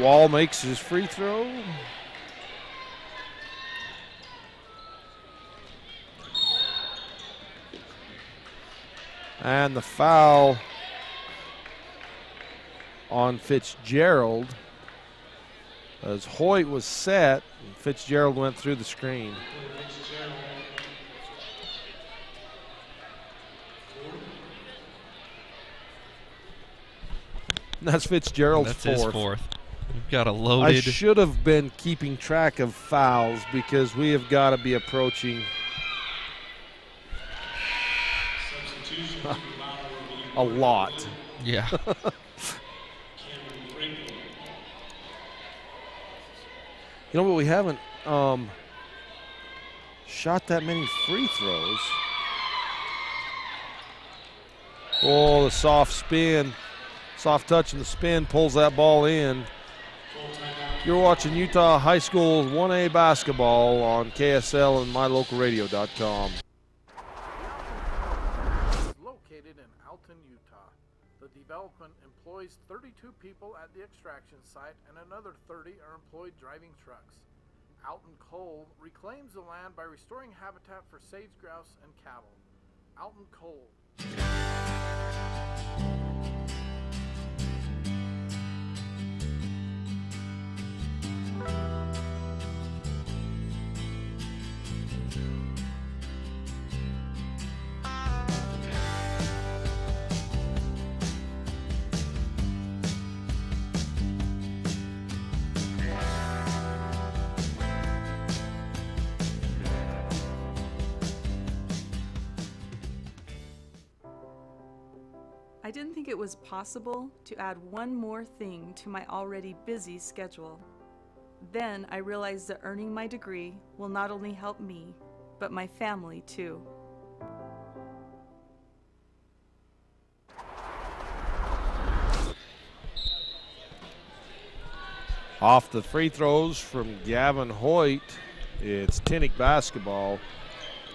Wall makes his free throw. And the foul on Fitzgerald as Hoyt was set. and Fitzgerald went through the screen. That's Fitzgerald's That's fourth. his fourth. We've got a I loaded. I should have been keeping track of fouls because we have got to be approaching a lot. Yeah. You know what? We haven't um, shot that many free throws. Oh, the soft spin, soft touch and the spin pulls that ball in. You're watching Utah High School 1A basketball on KSL and MyLocalRadio.com. employs 32 people at the extraction site and another 30 are employed driving trucks. Alton Coal reclaims the land by restoring habitat for sage grouse and cattle. Alton Coal. I didn't think it was possible to add one more thing to my already busy schedule. Then I realized that earning my degree will not only help me, but my family too. Off the free throws from Gavin Hoyt, it's Tintic basketball.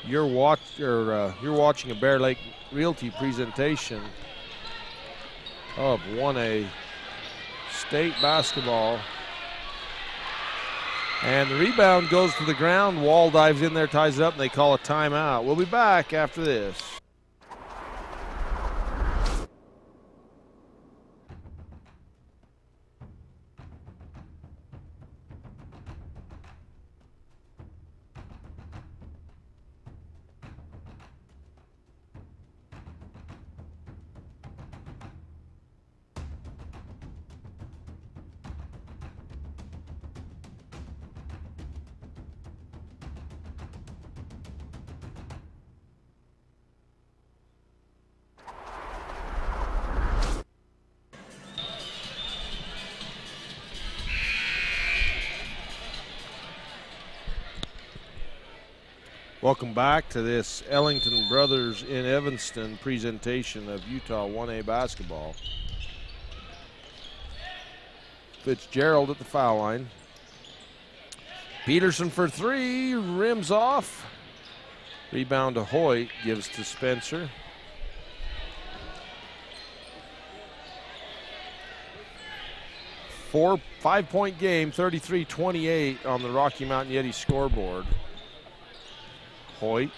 You're watch or uh, you're watching a Bear Lake Realty presentation of 1A State basketball. And the rebound goes to the ground. Wall dives in there, ties it up, and they call a timeout. We'll be back after this. Welcome back to this Ellingford Brothers in Evanston presentation of Utah 1A basketball. Fitzgerald at the foul line. Peterson for three, rims off. Rebound to Hoyt, gives to Spencer. Four, five point game, 33 28 on the Rocky Mountain Yeti scoreboard. Hoyt.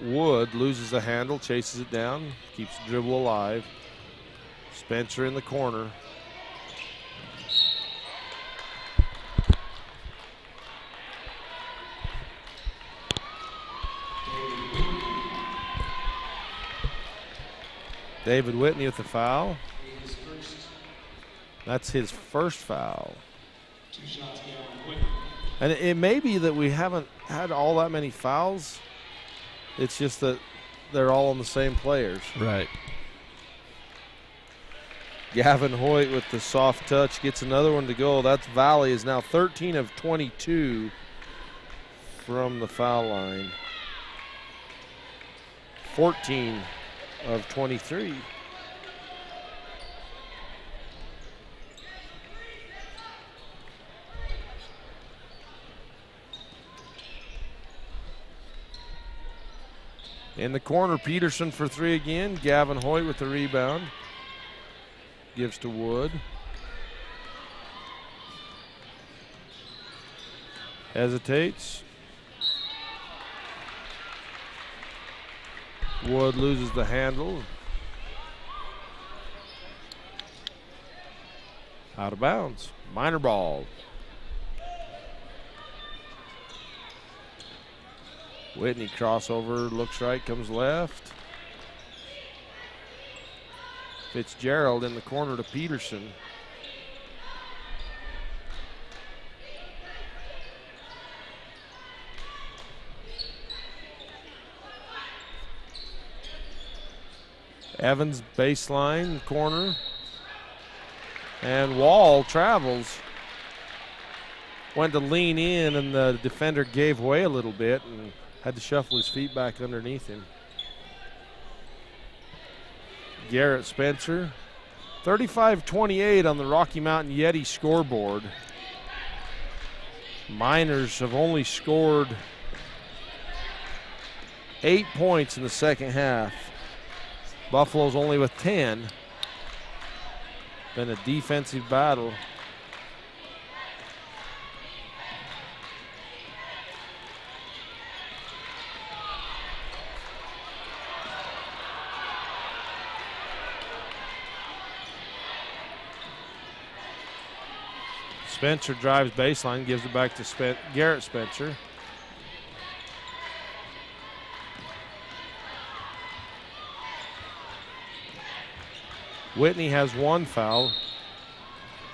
Wood loses the handle, chases it down, keeps the dribble alive. Spencer in the corner. David Whitney with the foul. That's his first foul. Two shots. And it, it may be that we haven't had all that many fouls. It's just that they're all on the same players. Right. Gavin Hoyt with the soft touch gets another one to go. That's Valley is now 13 of 22 from the foul line. 14 of 23. In the corner, Peterson for three again. Gavin Hoyt with the rebound. Gives to Wood. Hesitates. Wood loses the handle. Out of bounds. Minor ball. Whitney crossover, looks right, comes left. Fitzgerald in the corner to Peterson. Evans baseline corner. And Wall travels. Went to lean in, and the defender gave way a little bit and had to shuffle his feet back underneath him. Garrett Spencer. 35 28 on the Rocky Mountain Yeti scoreboard. Miners have only scored eight points in the second half. Buffalo's only with 10. Been a defensive battle. Spencer drives baseline, gives it back to Spen- Garrett Spencer. Whitney has one foul,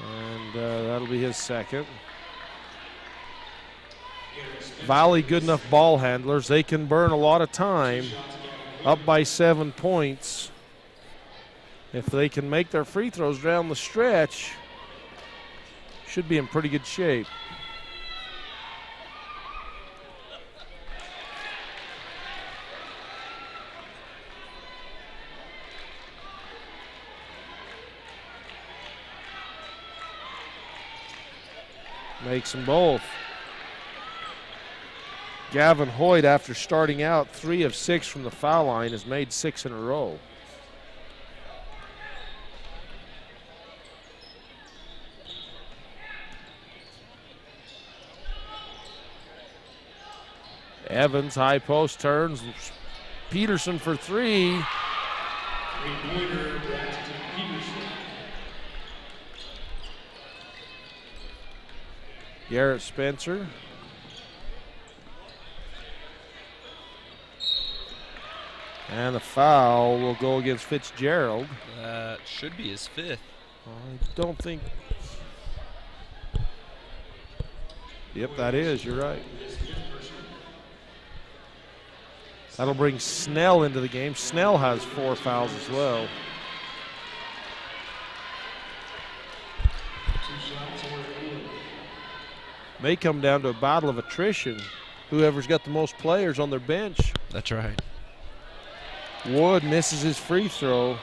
and uh, that'll be his second. Valley, good enough ball handlers. They can burn a lot of time up by seven points. If they can make their free throws down the stretch, should be in pretty good shape. Makes them both. Gavin Hoyt, after starting out three of six from the foul line, has made six in a row. Evans, high post turns. Peterson for three. Three-pointer, Braxton Peterson. Garrett Spencer. And the foul will go against Fitzgerald. That should be his fifth. I don't think. Yep, that is. You're right. That'll bring Snell into the game. Snell has four fouls as well. Two shots or good. May come down to a battle of attrition. Whoever's got the most players on their bench. That's right. Wood misses his free throw.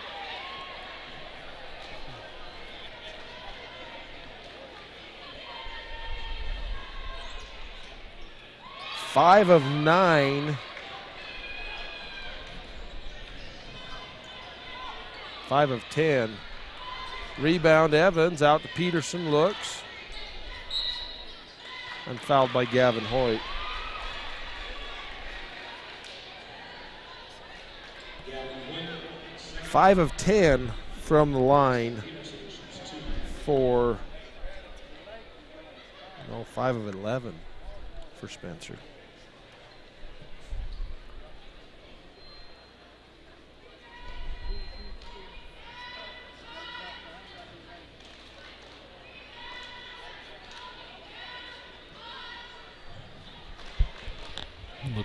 Five of nine. Five of ten. Rebound Evans out to Peterson. Looks. And fouled by Gavin Hoyt. Five of ten from the line for no five of eleven for Spencer.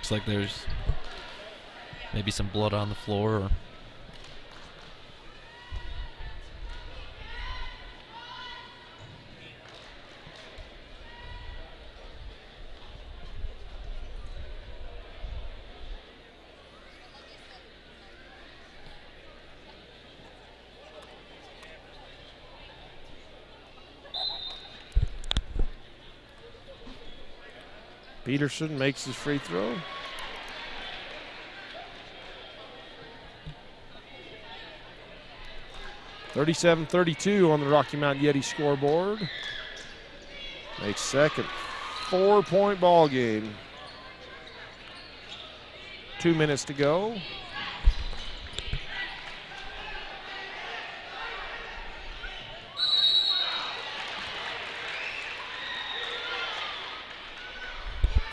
Looks like there's maybe some blood on the floor or Peterson makes his free throw. Thirty-seven, thirty-two on the Rocky Mountain Yeti scoreboard. Makes second. Four-point ball game. Two minutes to go.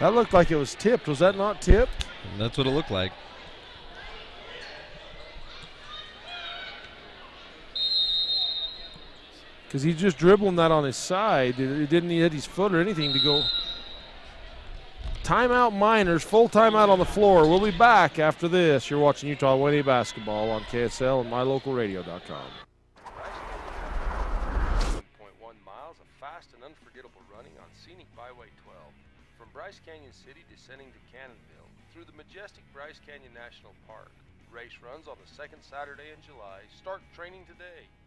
That looked like it was tipped. Was that not tipped? that's what it looked like. Because he's just dribbling that on his side. It didn't hit his foot or anything to go. Timeout Miners, full timeout on the floor. We'll be back after this. You're watching Utah 1A basketball on KSL and mylocalradio.com. Saturday in July. Start training today.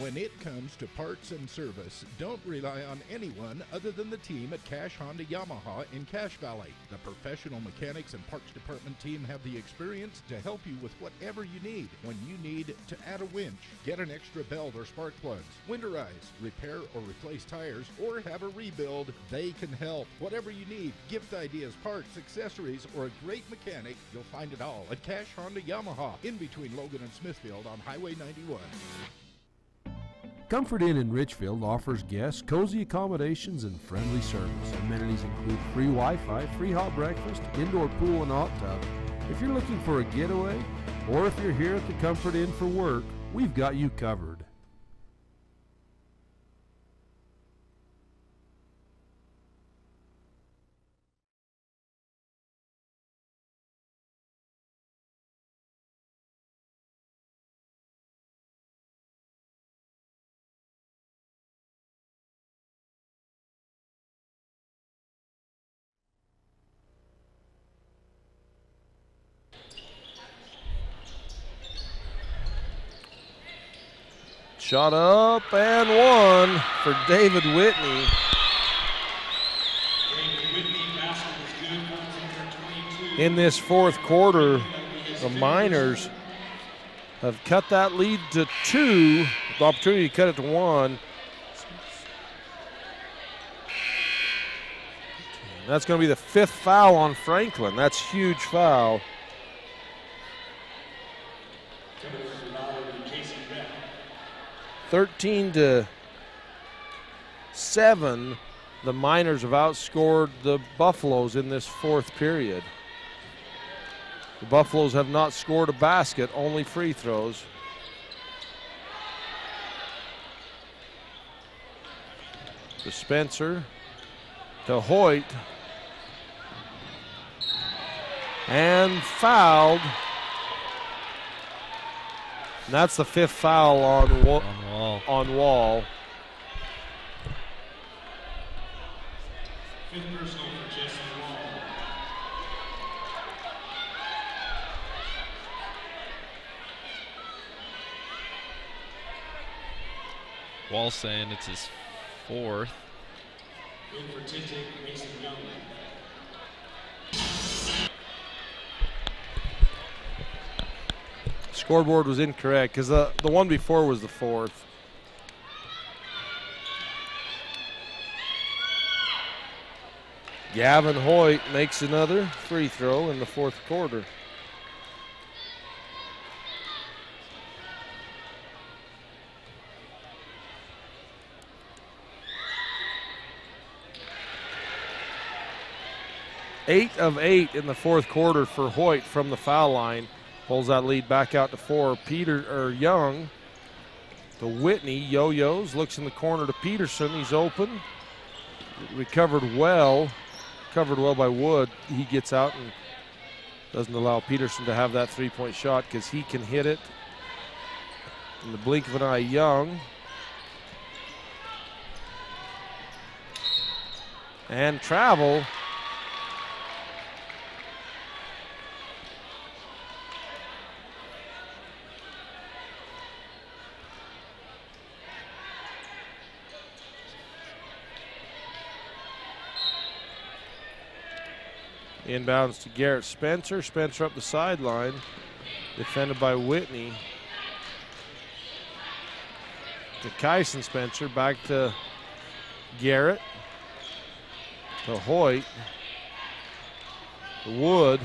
When it comes to parts and service, don't rely on anyone other than the team at Cache Honda Yamaha in Cache Valley. The professional mechanics and parts department team have the experience to help you with whatever you need. When you need to add a winch, get an extra belt or spark plugs, winterize, repair or replace tires, or have a rebuild, they can help. Whatever you need, gift ideas, parts, accessories, or a great mechanic, you'll find it all at Cache Honda Yamaha in between Logan and Smithfield on Highway 91. Comfort Inn in Richfield offers guests cozy accommodations and friendly service. Amenities include free Wi Fi, free hot breakfast, indoor pool, and hot tub. If you're looking for a getaway, or if you're here at the Comfort Inn for work, we've got you covered. Shot up and one for David Whitney. In this fourth quarter, the Miners have cut that lead to two, the opportunity to cut it to one. That's going to be the fifth foul on Franklin. That's huge foul. Thirteen to seven. The Miners have outscored the Buffaloes in this fourth period. The Buffaloes have not scored a basket, only free throws. To Spencer, to Hoyt, and fouled. And that's the fifth foul on, On Wall. On Wall. Fifth personal for Jesse Wall. Wall saying it's his fourth. In for Tintic, Mason Young. Scoreboard was incorrect because the, the one before was the fourth. Gavin Hoyt makes another free throw in the fourth quarter. Eight of eight in the fourth quarter for Hoyt from the foul line. Pulls that lead back out to four. Peter or Young to Whitney. Yo-yos looks in the corner to Peterson. He's open. Recovered well. Covered well by Wood. He gets out and doesn't allow Peterson to have that three-point shot because he can hit it. In the blink of an eye, Young. And travel. Inbounds to Garrett Spencer. Spencer up the sideline. Defended by Whitney. To Kyson Spencer. Back to Garrett. To Hoyt. To Wood.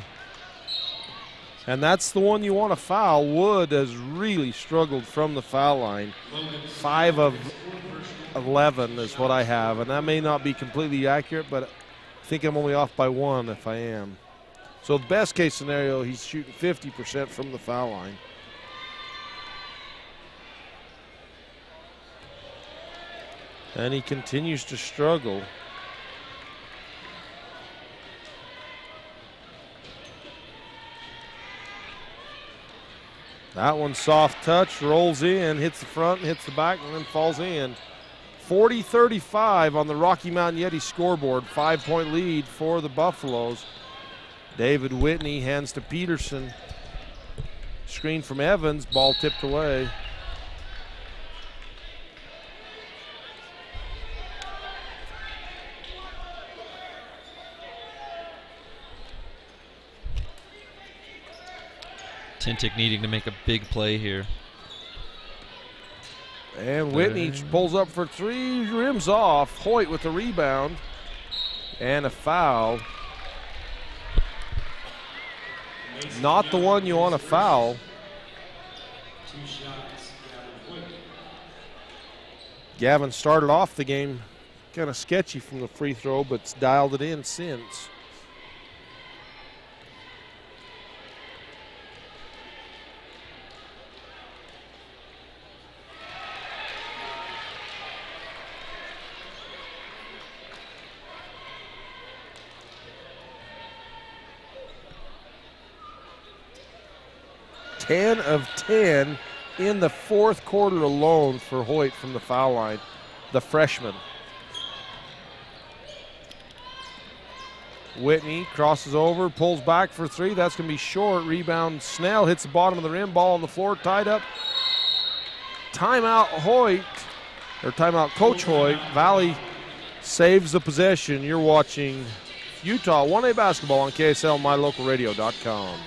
And that's the one you want to foul. Wood has really struggled from the foul line. Five of 11 is what I have. And that may not be completely accurate, but think I'm only off by one if I am. So the best case scenario, he's shooting 50% from the foul line. And he continues to struggle. That one soft touch, rolls in, hits the front, hits the back, and then falls in. 40 35 on the Rocky Mountain Yeti scoreboard. Five point lead for the Buffaloes. David Whitney hands to Peterson. Screen from Evans, ball tipped away. Tintic needing to make a big play here. And Whitney pulls up for three, rims off. Hoyt with the rebound and a foul. Not the one you want to foul. Gavin started off the game kind of sketchy from the free throw, but's dialed it in since. Ten of ten in the fourth quarter alone for Hoyt from the foul line, the freshman. Whitney crosses over, pulls back for three. That's going to be short. Rebound. Snell hits the bottom of the rim. Ball on the floor, tied up. Timeout Hoyt, or timeout Coach Hoyt. Valley saves the possession. You're watching Utah 1A basketball on KSL, mylocalradio.com.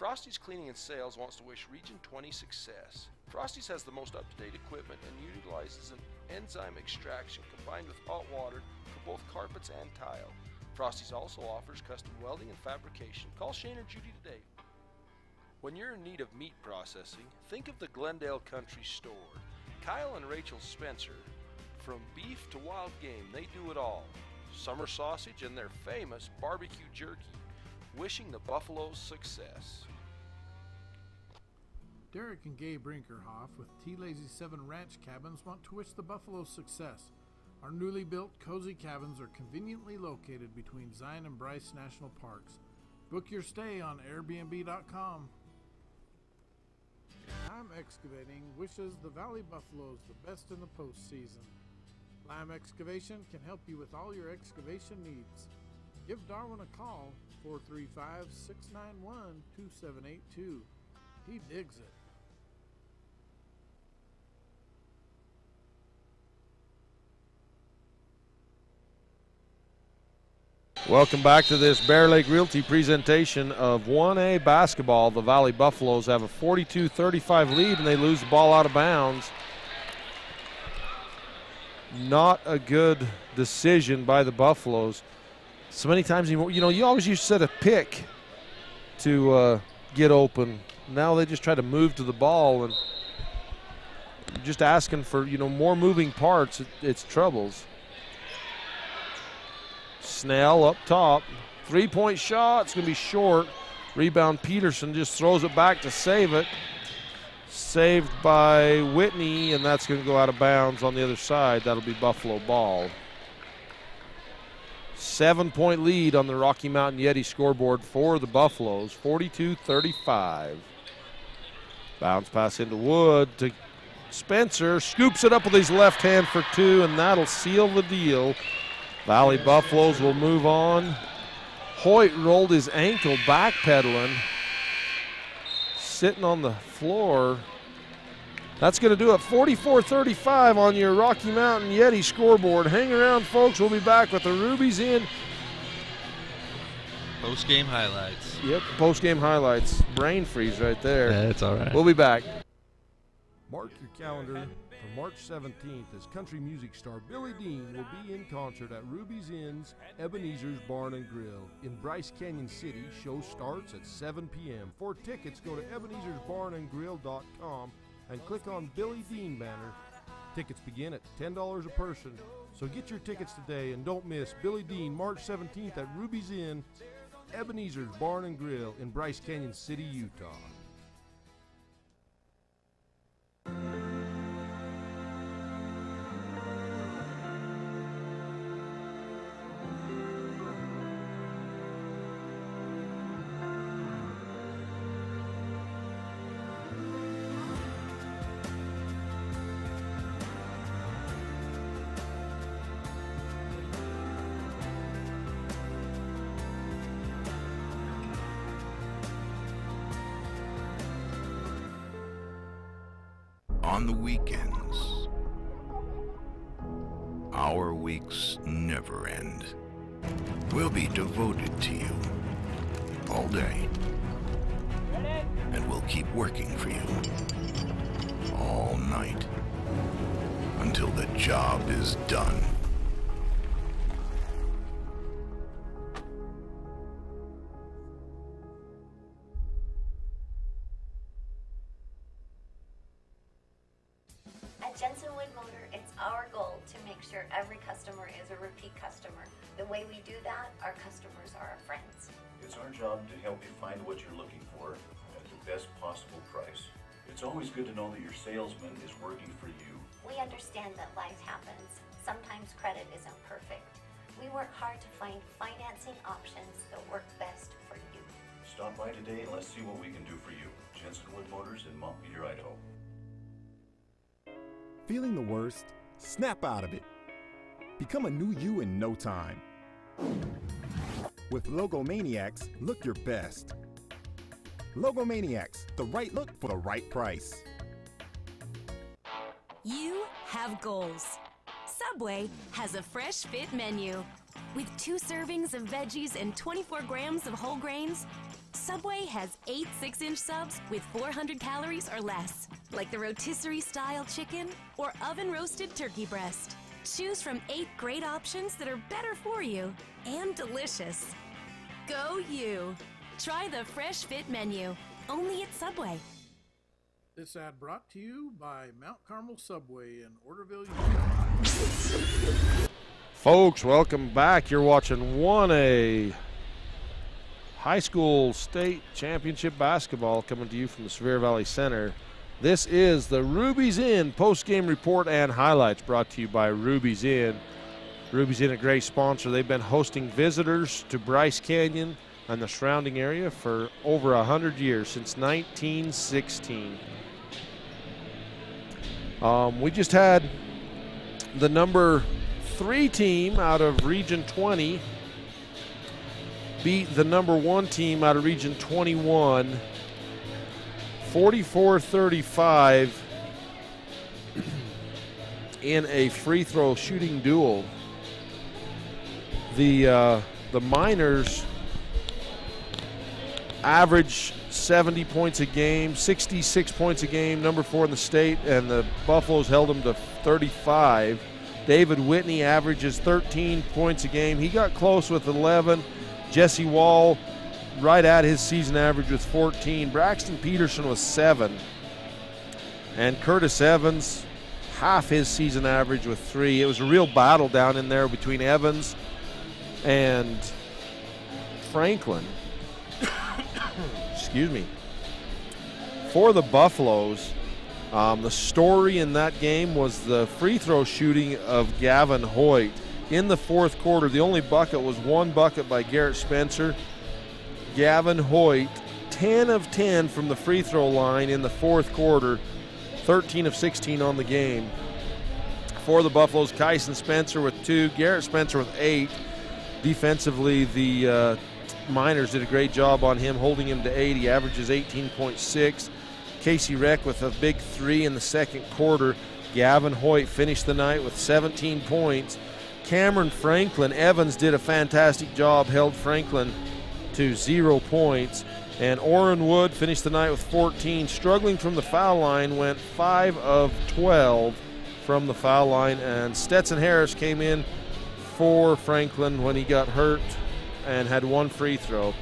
Frosty's Cleaning and Sales wants to wish Region 20 success. Frosty's has the most up-to-date equipment and utilizes an enzyme extraction combined with hot water for both carpets and tile. Frosty's also offers custom welding and fabrication. Call Shane or Judy today. When you're in need of meat processing, think of the Glendale Country Store. Kyle and Rachel Spencer, from beef to wild game, they do it all. Summer sausage and their famous barbecue jerky. Wishing the Buffaloes success. Derek and Gay Brinkerhoff with T Lazy 7 Ranch Cabins want to wish the Buffalo success. Our newly built cozy cabins are conveniently located between Zion and Bryce National Parks. Book your stay on Airbnb.com. Lime Excavating wishes the Valley Buffaloes the best in the postseason. Lime Excavation can help you with all your excavation needs. Give Darwin a call 435 691 2782. He digs it. Welcome back to this Bear Lake Realty presentation of 1A basketball. The Valley Buffaloes have a 42 35 lead and they lose the ball out of bounds. Not a good decision by the Buffaloes. So many times, you know, you always used to set a pick to uh, get open. Now they just try to move to the ball and just asking for, you know, more moving parts. It, it's troubles. Snell up top. Three point shot. It's going to be short. Rebound Peterson just throws it back to save it. Saved by Whitney, and that's going to go out of bounds on the other side. That'll be Buffalo ball. Seven point lead on the Rocky Mountain Yeti scoreboard for the Buffaloes, 42 35. Bounce pass into Wood to Spencer. Scoops it up with his left hand for two, and that'll seal the deal. Valley Buffaloes will move on. Hoyt rolled his ankle backpedaling, sitting on the floor. That's going to do it 44 35 on your Rocky Mountain Yeti scoreboard. Hang around, folks. We'll be back with the Ruby's Inn. Post game highlights. Yep, post game highlights. Brain freeze right there. Yeah, it's all right. We'll be back. Mark your calendar March 17th as country music star Billy Dean will be in concert at Ruby's Inn's Ebenezer's Barn and Grill in Bryce Canyon City. Show starts at 7 p.m. For tickets, go to Ebenezer'sBarnandGrill.com and click on Billy Dean banner. Tickets begin at $10 a person, so get your tickets today and don't miss Billy Dean March 17th at Ruby's Inn, Ebenezer's Barn and Grill in Bryce Canyon City, Utah. Weekends. Our weeks never end. We'll be devoted to you all day. And we'll keep working for you all night until the job is done. Your salesman is working for you. We understand that life happens. Sometimes credit isn't perfect. We work hard to find financing options that work best for you. Stop by today and let's see what we can do for you. Jensen Wood Motors in Montpelier, Idaho. Feeling the worst? Snap out of it. Become a new you in no time. With Logomaniacs, look your best. Logomaniacs, the right look for the right price. You have goals. Subway has a fresh fit menu. With two servings of veggies and 24 grams of whole grains, Subway has eight six inch subs with 400 calories or less, like the rotisserie style chicken or oven roasted turkey breast. Choose from eight great options that are better for you and delicious. Go you! Try the Fresh Fit menu, only at Subway. This ad brought to you by Mount Carmel Subway in Orderville. Folks, welcome back. You're watching 1A High School State Championship Basketball coming to you from the Sevier Valley Center. This is the Ruby's Inn post-game report and highlights brought to you by Ruby's Inn. Ruby's Inn, a great sponsor. They've been hosting visitors to Bryce Canyon and the surrounding area for over 100 years, since 1916. Um, we just had the number three team out of Region 20 beat the number one team out of Region 21 44 35 in a free throw shooting duel. The, uh, the Miners average 70 points a game, 66 points a game, number four in the state, and the Buffaloes held them to 35. David Whitney averages 13 points a game. He got close with 11. Jesse Wall right at his season average with 14. Braxton Peterson was 7. And Curtis Evans, half his season average with 3. It was a real battle down in there between Evans and Franklin. Excuse me. For the Buffaloes, um, the story in that game was the free throw shooting of Gavin Hoyt in the fourth quarter. The only bucket was one bucket by Garrett Spencer. Gavin Hoyt, 10 of 10 from the free throw line in the fourth quarter, 13 of 16 on the game. For the Buffaloes, Kyson Spencer with two, Garrett Spencer with eight. Defensively, the uh, Miners did a great job on him, holding him to eight. He averages 18.6. Casey Reck with a big three in the second quarter. Gavin Hoyt finished the night with 17 points. Cameron Franklin Evans did a fantastic job, held Franklin to zero points. And Orrin Wood finished the night with 14. Struggling from the foul line, went 5 of 12 from the foul line. And Stetson Harris came in for Franklin when he got hurt and had one free throw.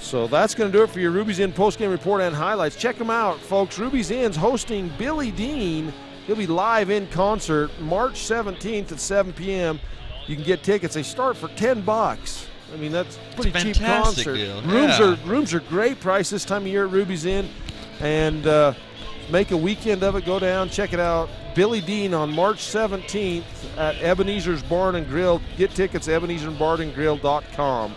So that's going to do it for your Ruby's Inn postgame report and highlights. Check them out, folks. Ruby's Inn's hosting Billy Dean. He'll be live in concert March 17th at 7 p.m. You can get tickets. They start for 10 bucks. I mean, that's pretty cheap concert. deal. Rooms Yeah. are rooms are great price this time of year at Ruby's Inn, and uh, make a weekend of it. Go down, check it out. Billy Dean on March 17th at Ebenezer's Barn and Grill. Get tickets at EbenezerBarnandGrill.com.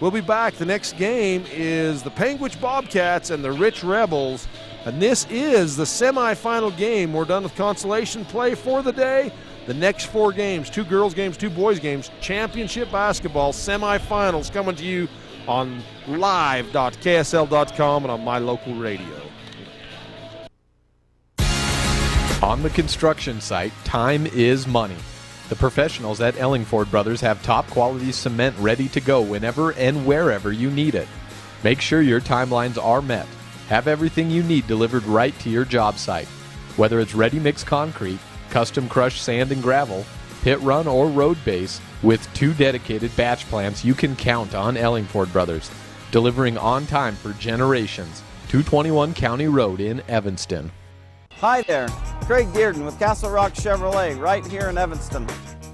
We'll be back. The next game is the Panguitch Bobcats and the Rich Rebels. And this is the semifinal game. We're done with consolation play for the day. The next four games two girls' games, two boys' games, championship basketball semifinals coming to you on live.ksl.com and on my local radio. On the construction site, time is money. The professionals at Ellingford Brothers have top quality cement ready to go whenever and wherever you need it. Make sure your timelines are met. Have everything you need delivered right to your job site. Whether it's ready mix concrete, custom crushed sand and gravel, pit run, or road base, with two dedicated batch plants, you can count on Ellingford Brothers, delivering on time for generations. 221 County Road in Evanston. Hi there, Craig Dearden with Castle Rock Chevrolet right here in Evanston.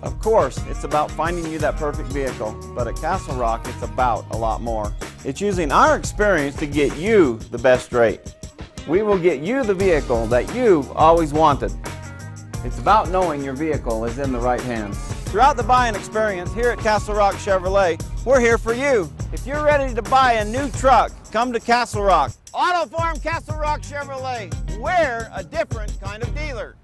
Of course, it's about finding you that perfect vehicle, but at Castle Rock, it's about a lot more. It's using our experience to get you the best rate. We will get you the vehicle that you've always wanted. It's about knowing your vehicle is in the right hands. Throughout the buying experience here at Castle Rock Chevrolet, we're here for you. If you're ready to buy a new truck, come to Castle Rock. Auto Farm Castle Rock Chevrolet. We're a different kind of dealer.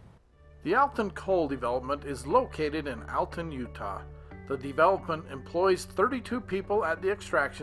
The Alton Coal Development is located in Alton, Utah. The development employs 32 people at the extraction